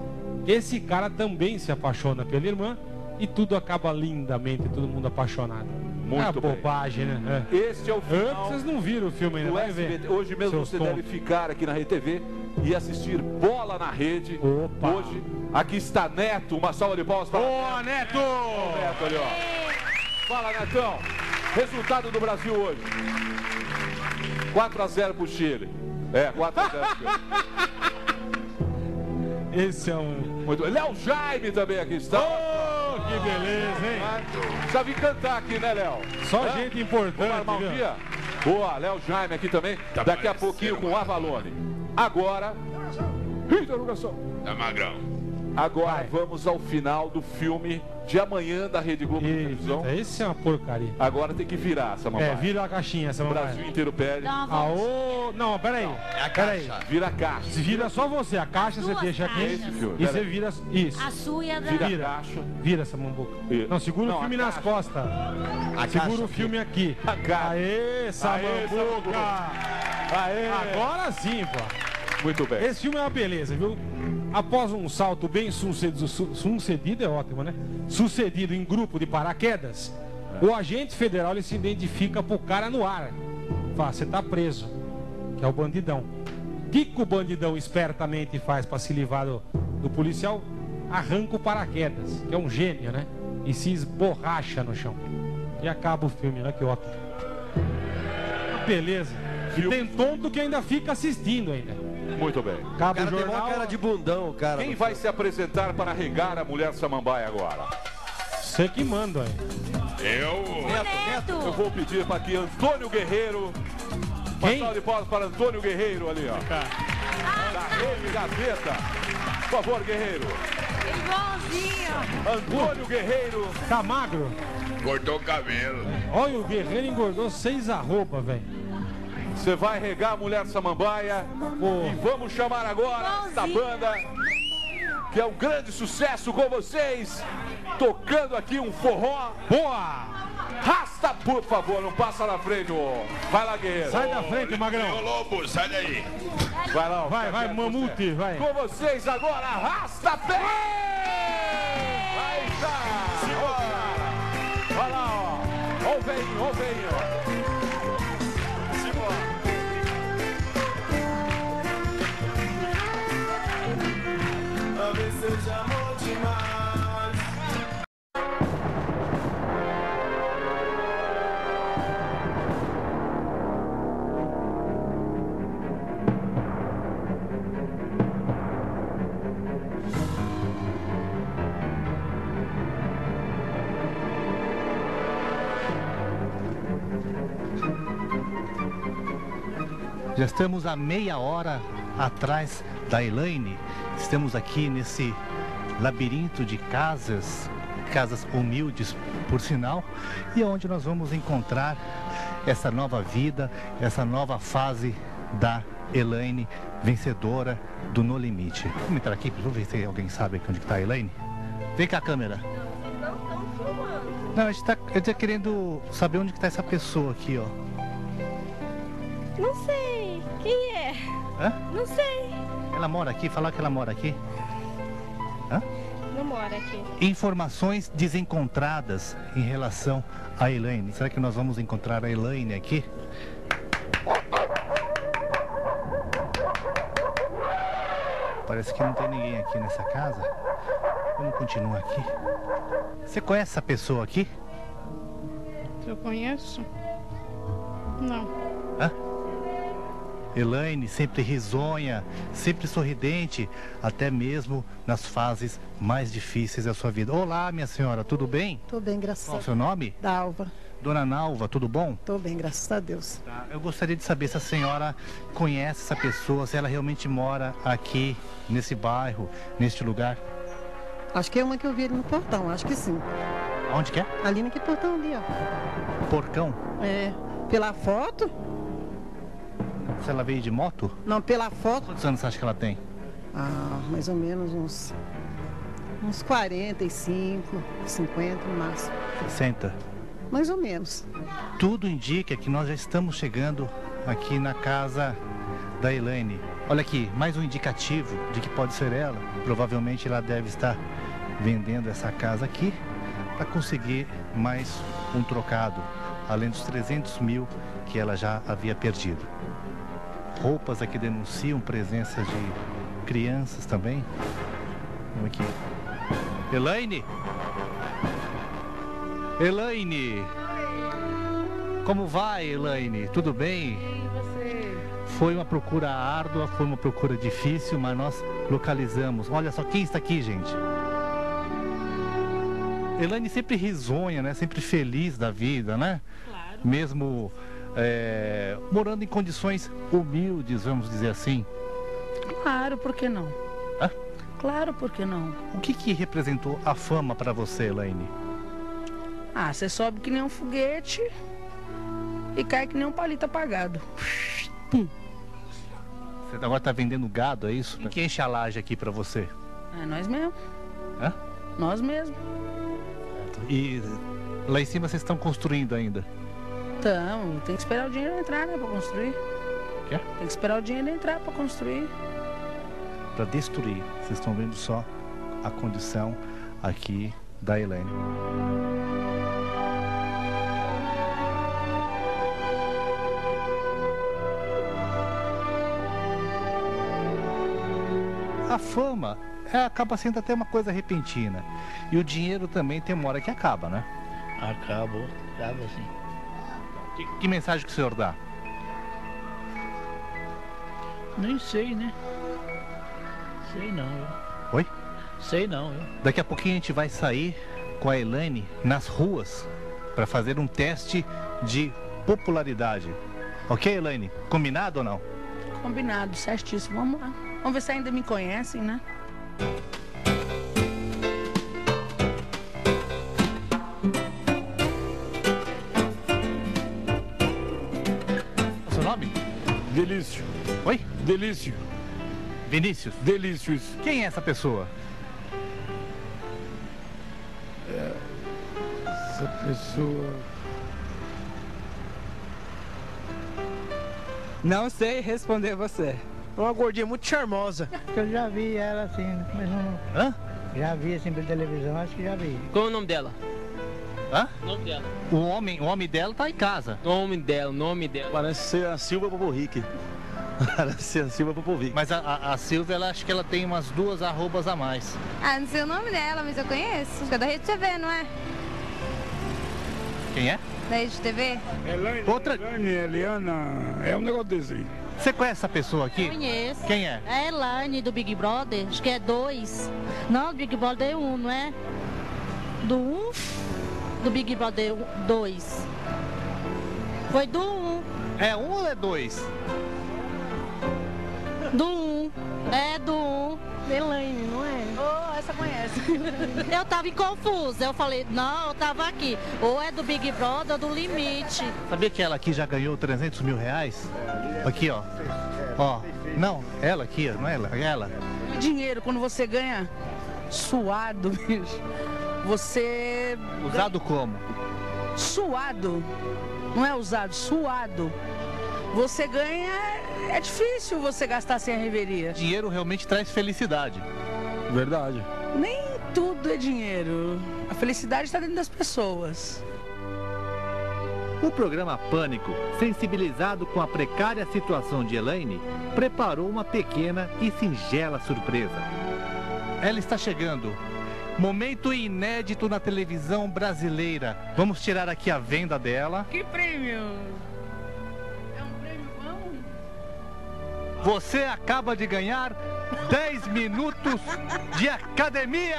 Esse cara também se apaixona pela irmã e tudo acaba lindamente, todo mundo apaixonado. Muito é bem. bobagem, né? É. Este é o final. Vocês não viram o filme ainda, vai ver. Hoje mesmo seus você tontos. deve ficar aqui na RTV e assistir Bola na Rede. Opa. Hoje, aqui está Neto. Uma salva de palmas para Boa, Neto! o Neto ali, ó. Fala, Netão. Resultado do Brasil hoje. 4 a 0 pro Chile. É, 4 a 0 pro Chile. *laughs* Esse é um. Muito. Léo Jaime também aqui está. Oh, que beleza, hein? Já vim cantar aqui, né, Léo? Só Hã? gente importante, Vamos armar um dia? Boa, Léo Jaime aqui também. Tá Daqui a pouquinho com o Avalone. Agora. Interrogação. Tá magrão. Agora vamos ao final do filme de amanhã da Rede Globo de televisão. Esse é uma porcaria. Agora tem que virar essa mamãe. É, vira a caixinha essa O mamãe. Brasil inteiro pede. Dá uma volta. Aô, não, peraí. É a Peraí. caixa. Vira a caixa. Se vira só você, a caixa você Duas deixa aqui caixas. Esse filme, e peraí. você vira isso. A sua e a da... Vira a Vira. caixa. Vira essa mambuca. Isso. Não, segura Não, o filme nas caixa. costas. A Segura caixa o filme aqui. A caixa. Aê, Aê, Samambuca! Aê. Agora sim, pô. Muito bem. Esse filme é uma beleza, viu? Após um salto bem sucedido, su- sucedido é ótimo, né? Sucedido em grupo de paraquedas, o agente federal ele se identifica pro cara no ar. Fala, você tá preso, que é o bandidão. O que, que o bandidão espertamente faz para se livrar do, do policial? Arranca o paraquedas, que é um gênio, né? E se esborracha no chão. E acaba o filme, olha que ótimo. Beleza. E tem tonto que ainda fica assistindo ainda. Muito bem. O Acaba cara o tem jornal. maior cara de bundão, cara. Quem vai se apresentar para regar a mulher samambaia agora? Você que manda, aí. Eu. Neto! Eu vou pedir para que Antônio Guerreiro. Uma Quem? salva de palmas para Antônio Guerreiro ali, ó. Da Rede Gazeta. Por favor, Guerreiro. Igualzinho! Antônio Guerreiro. Tá magro? Cortou o cabelo. Olha, o Guerreiro engordou seis arroba, velho. Você vai regar a mulher samambaia. E vamos chamar agora Igualzinho. banda. Que é um grande sucesso com vocês. Tocando aqui um forró. Boa! Rasta, por favor, não passa na frente, ô. Vai lá, Guerreiro. Sai da frente, Ô, Magrão. Lobo, sai daí. Vai lá, ó. Vai, vai, mamute, vai. Com vocês agora, arrasta pé! Aí tá! Vai lá, ó! Ó o veinho, ó o veinho! Já estamos a meia hora atrás da Elaine. Estamos aqui nesse labirinto de casas, casas humildes, por sinal, e é onde nós vamos encontrar essa nova vida, essa nova fase da Elaine, vencedora do No Limite. Vamos entrar aqui, vamos ver se alguém sabe onde está a Elaine. Vem cá, câmera. Não, a gente está querendo saber onde está essa pessoa aqui, ó. Não sei. Quem é? Hã? Não sei. Ela mora aqui? Falar que ela mora aqui? Hã? Não mora aqui. Informações desencontradas em relação a Elaine. Será que nós vamos encontrar a Elaine aqui? Parece que não tem ninguém aqui nessa casa. Vamos continuar aqui. Você conhece essa pessoa aqui? Eu conheço? Não. Hã? Elaine, sempre risonha, sempre sorridente, até mesmo nas fases mais difíceis da sua vida. Olá, minha senhora, tudo bem? Tô bem, graças Qual a o seu nome? Dalva. Dona Nalva, tudo bom? Tô bem, graças a Deus. Tá, Eu gostaria de saber se a senhora conhece essa pessoa, se ela realmente mora aqui, nesse bairro, neste lugar. Acho que é uma que eu vi ali no portão, acho que sim. Onde que é? Ali naquele portão ali, ó. Porcão? É. Pela foto? Se ela veio de moto? Não, pela foto. Quantos anos você acha que ela tem? Ah, mais ou menos uns. Uns 45, 50 no máximo. 60. Mais ou menos. Tudo indica que nós já estamos chegando aqui na casa da Elaine. Olha aqui, mais um indicativo de que pode ser ela. Provavelmente ela deve estar vendendo essa casa aqui para conseguir mais um trocado, além dos 300 mil que ela já havia perdido. Roupas aqui denunciam presença de crianças também. Vamos aqui. Elaine? Elaine! Como vai, Elaine? Tudo bem? Foi uma procura árdua, foi uma procura difícil, mas nós localizamos. Olha só quem está aqui, gente. Elaine sempre risonha, né? Sempre feliz da vida, né? Claro. Mesmo é, morando em condições humildes, vamos dizer assim. Claro, por que não? Hã? Claro, por que não? O que que representou a fama para você, Elaine? Ah, você sobe que nem um foguete e cai que nem um palito apagado. Pum. Você agora tá vendendo gado, é isso? Quem que enche a laje aqui para você? É nós mesmo. Hã? Nós mesmo. E lá em cima vocês estão construindo ainda? Então, tem que esperar o dinheiro entrar, né, pra construir. Quê? Tem que esperar o dinheiro entrar pra construir. Para destruir. Vocês estão vendo só a condição aqui da Elaine. A fama é, acaba sendo até uma coisa repentina. E o dinheiro também tem uma hora que acaba, né? Acabou, acaba sim. Que, que mensagem que o senhor dá? Nem sei, né? Sei não, viu? Oi? Sei não, viu? Daqui a pouquinho a gente vai sair com a Elaine nas ruas para fazer um teste de popularidade. Ok, Elaine? Combinado ou não? Combinado, certíssimo. Vamos lá. Vamos ver se ainda me conhecem, né? Delício. Vinícius? Delícios. Quem é essa pessoa? Essa pessoa. Não sei responder você. Uma gordinha muito charmosa. Eu já vi ela assim, mas não. Hã? Já vi assim pela televisão, acho que já vi. Qual é o nome dela? Hã? O nome dela. O homem, o homem dela tá em casa. O nome dela, o nome dela. Parece ser a Silva Popovic. Parece ser a Silva Popovic. Mas a, a, a Silvia, ela acho que ela tem umas duas arrobas a mais. Ah, não sei o nome dela, mas eu conheço. Acho que é da Rede TV, não é? Quem é? Da Rede TV? Elaine, Outra- Elaine, Eliana, é um negócio desse aí. Você conhece essa pessoa aqui? Conheço. Quem é? É Elaine do Big Brother, acho que é dois. Não, do Big Brother 1, não é? Do 1? Do Big Brother 2. Foi do 1. É um ou é dois? Do 1. É do 1. Elaine, não é? Oh, essa conhece. *laughs* Eu tava em confusa. Eu falei, não, eu tava aqui. Ou é do Big Brother ou do Limite. Sabia que ela aqui já ganhou 300 mil reais? Aqui, ó. Ó. Não, ela aqui, ó, não é ela, é ela. Dinheiro, quando você ganha suado, bicho, você... Usado como? Suado. Não é usado, suado. Você ganha, é difícil você gastar sem a reveria. Dinheiro realmente traz felicidade. Verdade. Nem tudo é dinheiro. A felicidade está dentro das pessoas. O programa Pânico, sensibilizado com a precária situação de Elaine, preparou uma pequena e singela surpresa. Ela está chegando. Momento inédito na televisão brasileira. Vamos tirar aqui a venda dela. Que prêmio? Você acaba de ganhar 10 minutos de academia!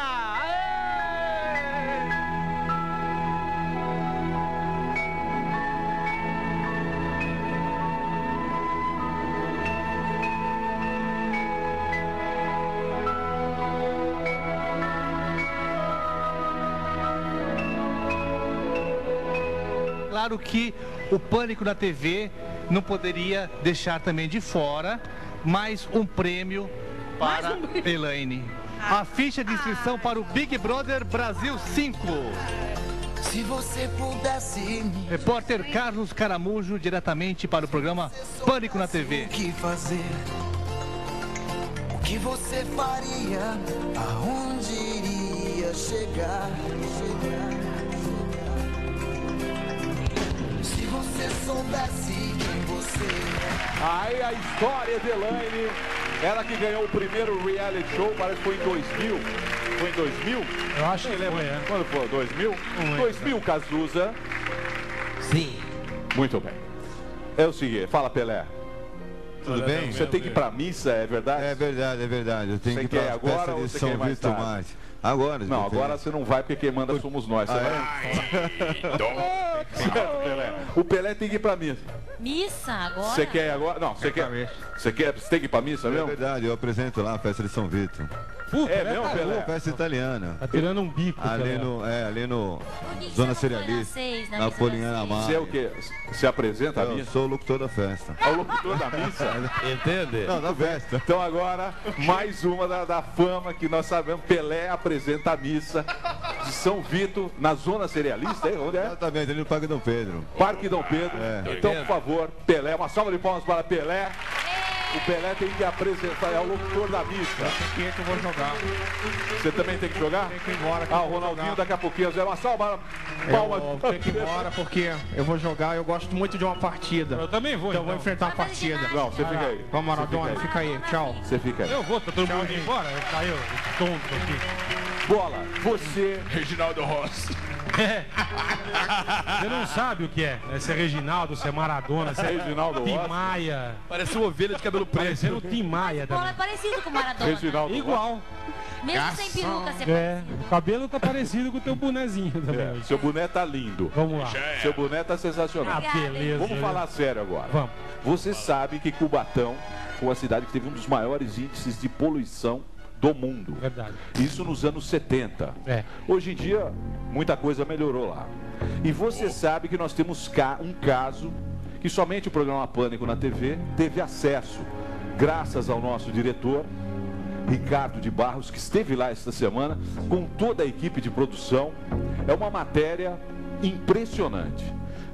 Claro que o Pânico na TV não poderia deixar também de fora mais um prêmio para Elaine. A ficha de inscrição para o Big Brother Brasil 5. Se você pudesse Repórter Carlos Caramujo, diretamente para o programa Pânico na TV. o que fazer? O que você faria? Aonde iria chegar? Se você soubesse. Aí a história de Elaine, ela que ganhou o primeiro reality show, parece que foi em 2000. Foi em 2000? Eu acho que lembro. foi, é. Quando foi? 2000? lembro. 2000, Cazuza. Sim. Muito bem. É o seguinte, fala Pelé. Tudo bem? Você tem que ir pra missa, é verdade? É verdade, é verdade. Eu tenho Você que ir pra agora festa de você São Vitor tarde? Agora. Não, agora você não vai porque quem manda somos nós. Você Ah, vai? Certo, Pelé. *laughs* O Pelé tem que ir pra missa. Missa agora? Você quer ir agora? Não, você quer. Você quer. Você tem que ir pra missa É mesmo? verdade, eu apresento lá a festa de São Vitor. É mesmo, Pelé? Festa italiana. Tá tirando um bico, Ali no, é, ali no Zona Cerealista. seis, na Na missa Poliana Mar. Você é o quê? Você apresenta a Eu sou o locutor da festa. É o locutor da missa? *laughs* Entende? Não, da festa. Então agora, mais uma da, da fama que nós sabemos. Pelé apresenta a missa de São Vitor, na zona cerealista, hein? Onde é? Exatamente, ali no Parque Dom Pedro. Parque Dom Pedro. É. Então, por favor, Pelé, uma salva de palmas para Pelé. O Pelé tem que apresentar, é o locutor da missa. Que eu vou jogar. Você também tem que jogar? Tem que ir embora. que Ah, o Ronaldinho jogar. daqui a pouquinho, Zé, uma salva, palmas. Eu tenho que ir embora porque eu vou jogar, eu gosto muito de uma partida. Eu também vou. Então eu vou enfrentar uma partida. Não, você fica aí. Vamos, Maradona, Você fica aí. Tchau. Você fica aí. Eu vou, tá todo Tchau, mundo indo embora? Eu caiu, tonto aqui. Bola, você. Reginaldo Rossi. Você não sabe o que é. né? Se é Reginaldo, se é Maradona, se é Reginaldo Tim. Maia. Parece uma ovelha de cabelo preto. Parecendo o Tim Maia Bola é também. parecido com o Maradona. Reginaldo Igual. Mesmo sem peruca, você É, o cabelo tá parecido com o teu bonezinho também. É, seu boné tá lindo. Vamos lá. Seu boné tá sensacional. Ah, beleza. Vamos falar sério agora. Vamos. Você sabe que Cubatão foi uma cidade que teve um dos maiores índices de poluição do mundo. Verdade. Isso nos anos 70. É. Hoje em dia, muita coisa melhorou lá. E você sabe que nós temos um caso que somente o programa Pânico na TV teve acesso, graças ao nosso diretor, Ricardo de Barros, que esteve lá esta semana com toda a equipe de produção. É uma matéria impressionante.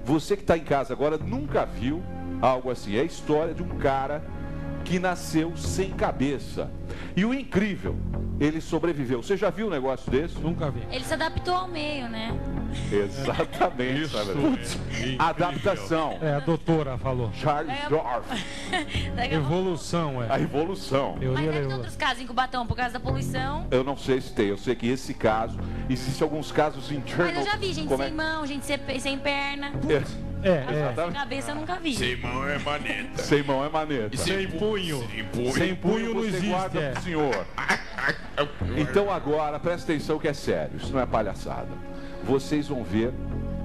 Você que está em casa agora nunca viu algo assim. É a história de um cara que nasceu sem cabeça. E o incrível, ele sobreviveu. Você já viu um negócio desse? Nunca vi. Ele se adaptou ao meio, né? Exatamente. Isso é Putz, incrível. Adaptação. É, a doutora falou. Charles É. Dorff. *laughs* Evolução, é. A evolução. Mas Teoria da teve evolução. outros casos em Cubatão por causa da poluição. Eu não sei se tem. Eu sei que esse caso, existe alguns casos internos. Mas eu já vi gente Como é- sem mão, gente sem, sem perna. É, É, Sem exatamente. cabeça eu nunca vi. Sem mão é maneta. Sem mão é maneta. E sem punho. Sem punho. Sem punho não existe, guarda é. pro senhor. Então agora, presta atenção que é sério, isso não é palhaçada. Vocês vão ver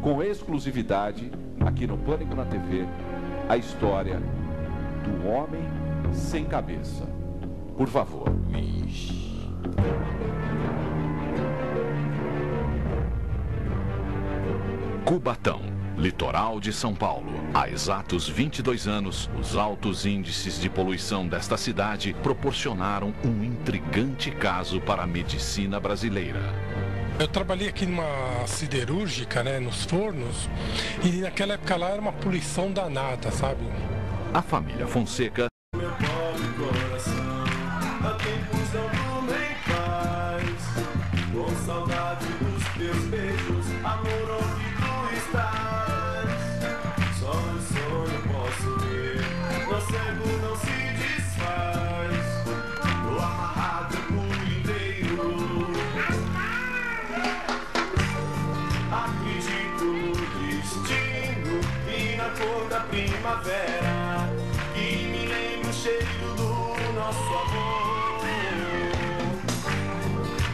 com exclusividade aqui no Pânico na TV a história do homem sem cabeça. Por favor. Cubatão, litoral de São Paulo. Há exatos 22 anos, os altos índices de poluição desta cidade proporcionaram um intrigante caso para a medicina brasileira. Eu trabalhei aqui numa siderúrgica, né, nos fornos, e naquela época lá era uma poluição danada, sabe? A família Fonseca nosso amor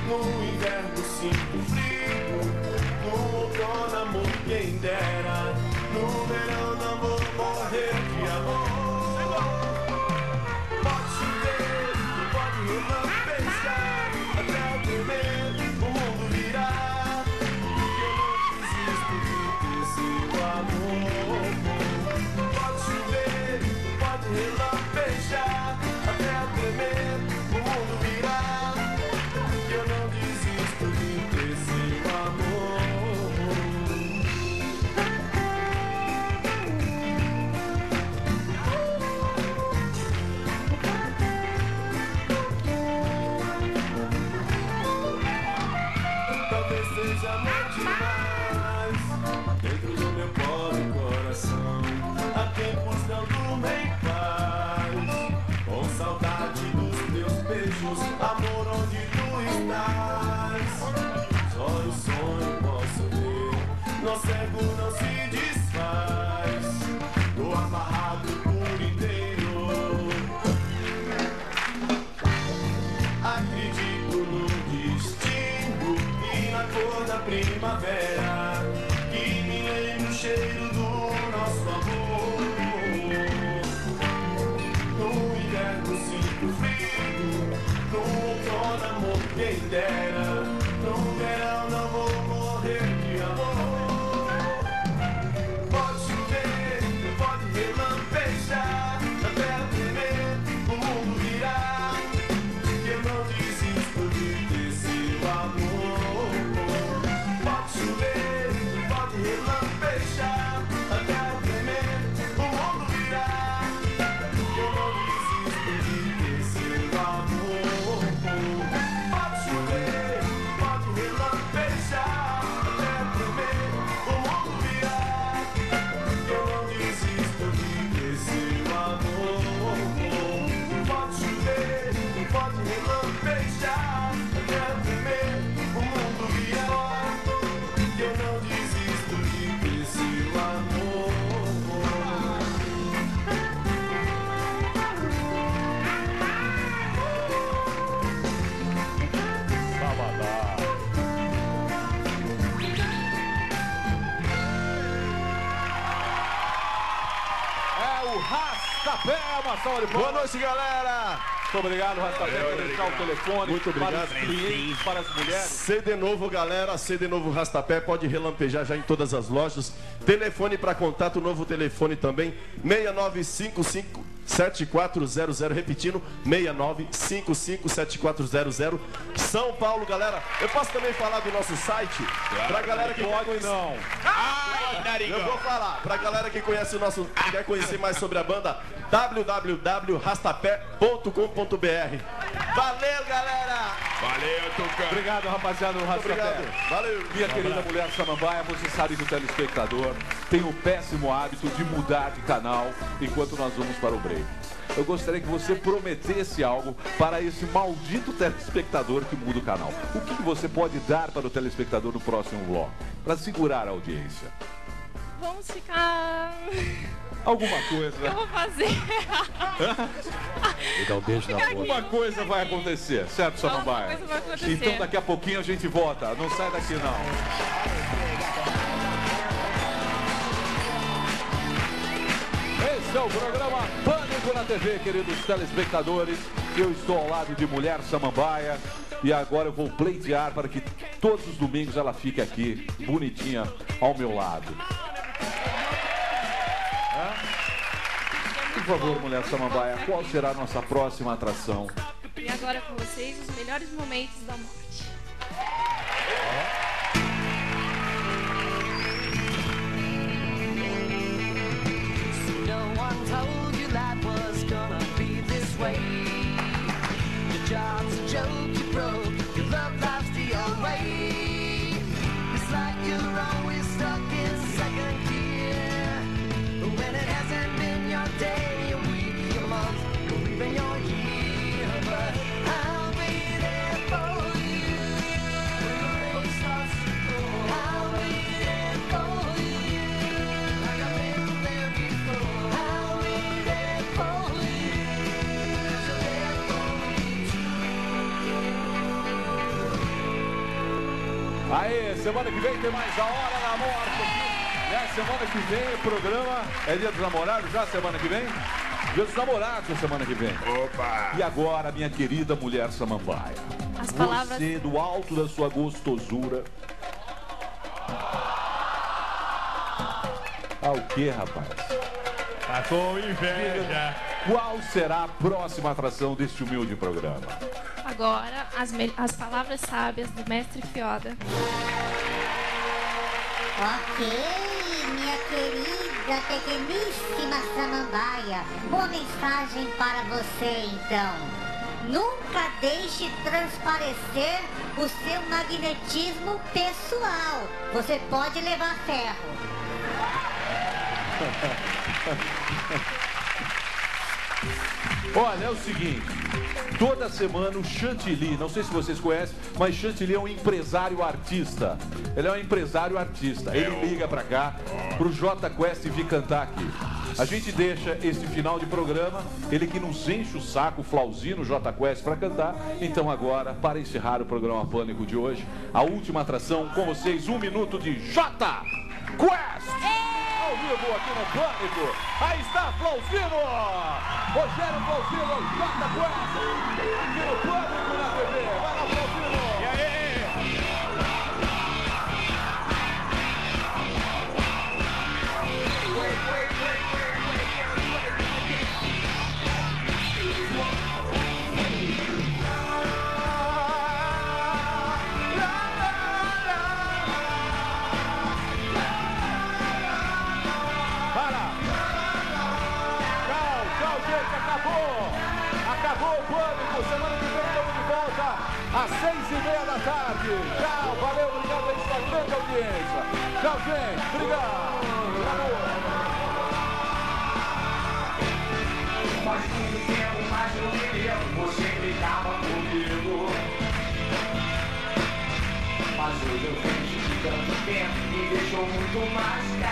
No inverno sinto frio No outono amor quem dera. No verão não vou morrer de amor primavera que me lembra o cheiro do nosso amor. No inverno sinto frio, no outono amor quem dera, Boa noite, galera. Muito obrigado, Rastapé, por deixar o telefone Muito para obrigado. os clientes, para as mulheres. CD novo, galera. CD novo Rastapé. Pode relampejar já em todas as lojas. Telefone para contato, novo telefone também. 6955 7400. Repetindo, 6955 7400. São Paulo, galera. Eu posso também falar do nosso site? Pra galera que pode não. Eu vou falar. Pra galera que conhece o nosso, quer conhecer mais sobre a banda, www.rastapé.com.br. Valeu, galera! Valeu, Tucano. Obrigado, rapaziada do obrigado. Valeu. Minha querida mulher Samambaia, você sabe que o telespectador tem o péssimo hábito de mudar de canal enquanto nós vamos para o break. Eu gostaria que você prometesse algo para esse maldito telespectador que muda o canal. O que você pode dar para o telespectador no próximo bloco? Para segurar a audiência. Vamos ficar. *laughs* Alguma coisa. Eu vou fazer? Vou dar um beijo na boca. Alguma coisa vai acontecer, certo, Samambaia? coisa vai acontecer. Então daqui a pouquinho a gente volta. Não sai daqui não. Esse é o programa Pânico na TV, queridos telespectadores. Eu estou ao lado de Mulher Samambaia e agora eu vou pleitear para que todos os domingos ela fique aqui, bonitinha, ao meu lado. Favor, Mulher Samambaia, qual será a nossa próxima atração? E agora com vocês, os melhores momentos da morte. No one told you Aê, semana que vem tem mais a Hora da Morte aqui. Né? Semana que vem o programa é dia dos namorados já semana que vem? Dia dos namorados semana que vem. Opa! E agora, minha querida mulher Samambaia. As palavras- Você, do alto da sua gostosura. Ah, o que, rapaz? Tá com inveja. Qual será a próxima atração deste humilde programa? Agora, as, me- as palavras sábias do mestre Fioda. Ok, minha querida, pequeníssima Samambaia, uma mensagem para você então. Nunca deixe transparecer o seu magnetismo pessoal. Você pode levar ferro. *laughs* Olha, é o seguinte. Toda semana o Chantilly, não sei se vocês conhecem, mas Chantilly é um empresário artista. Ele é um empresário artista. Ele liga pra cá, pro J Quest vir cantar aqui. A gente deixa esse final de programa, ele que nos enche o saco, o Flauzino, J Quest pra cantar. Então agora, para encerrar o programa Pânico de hoje, a última atração com vocês, um minuto de J Quest! Ao vivo aqui no Pânico. Aí está Flauzino! Rogério Flauzino, J Quest! Aqui no Pânico Tchau, valeu, obrigado a essa grande audiência. Tchau, gente, obrigado. Faz muito tempo, mas eu me lembro, você ficava comigo. Mas hoje eu vejo que tanto tempo me deixou muito mais.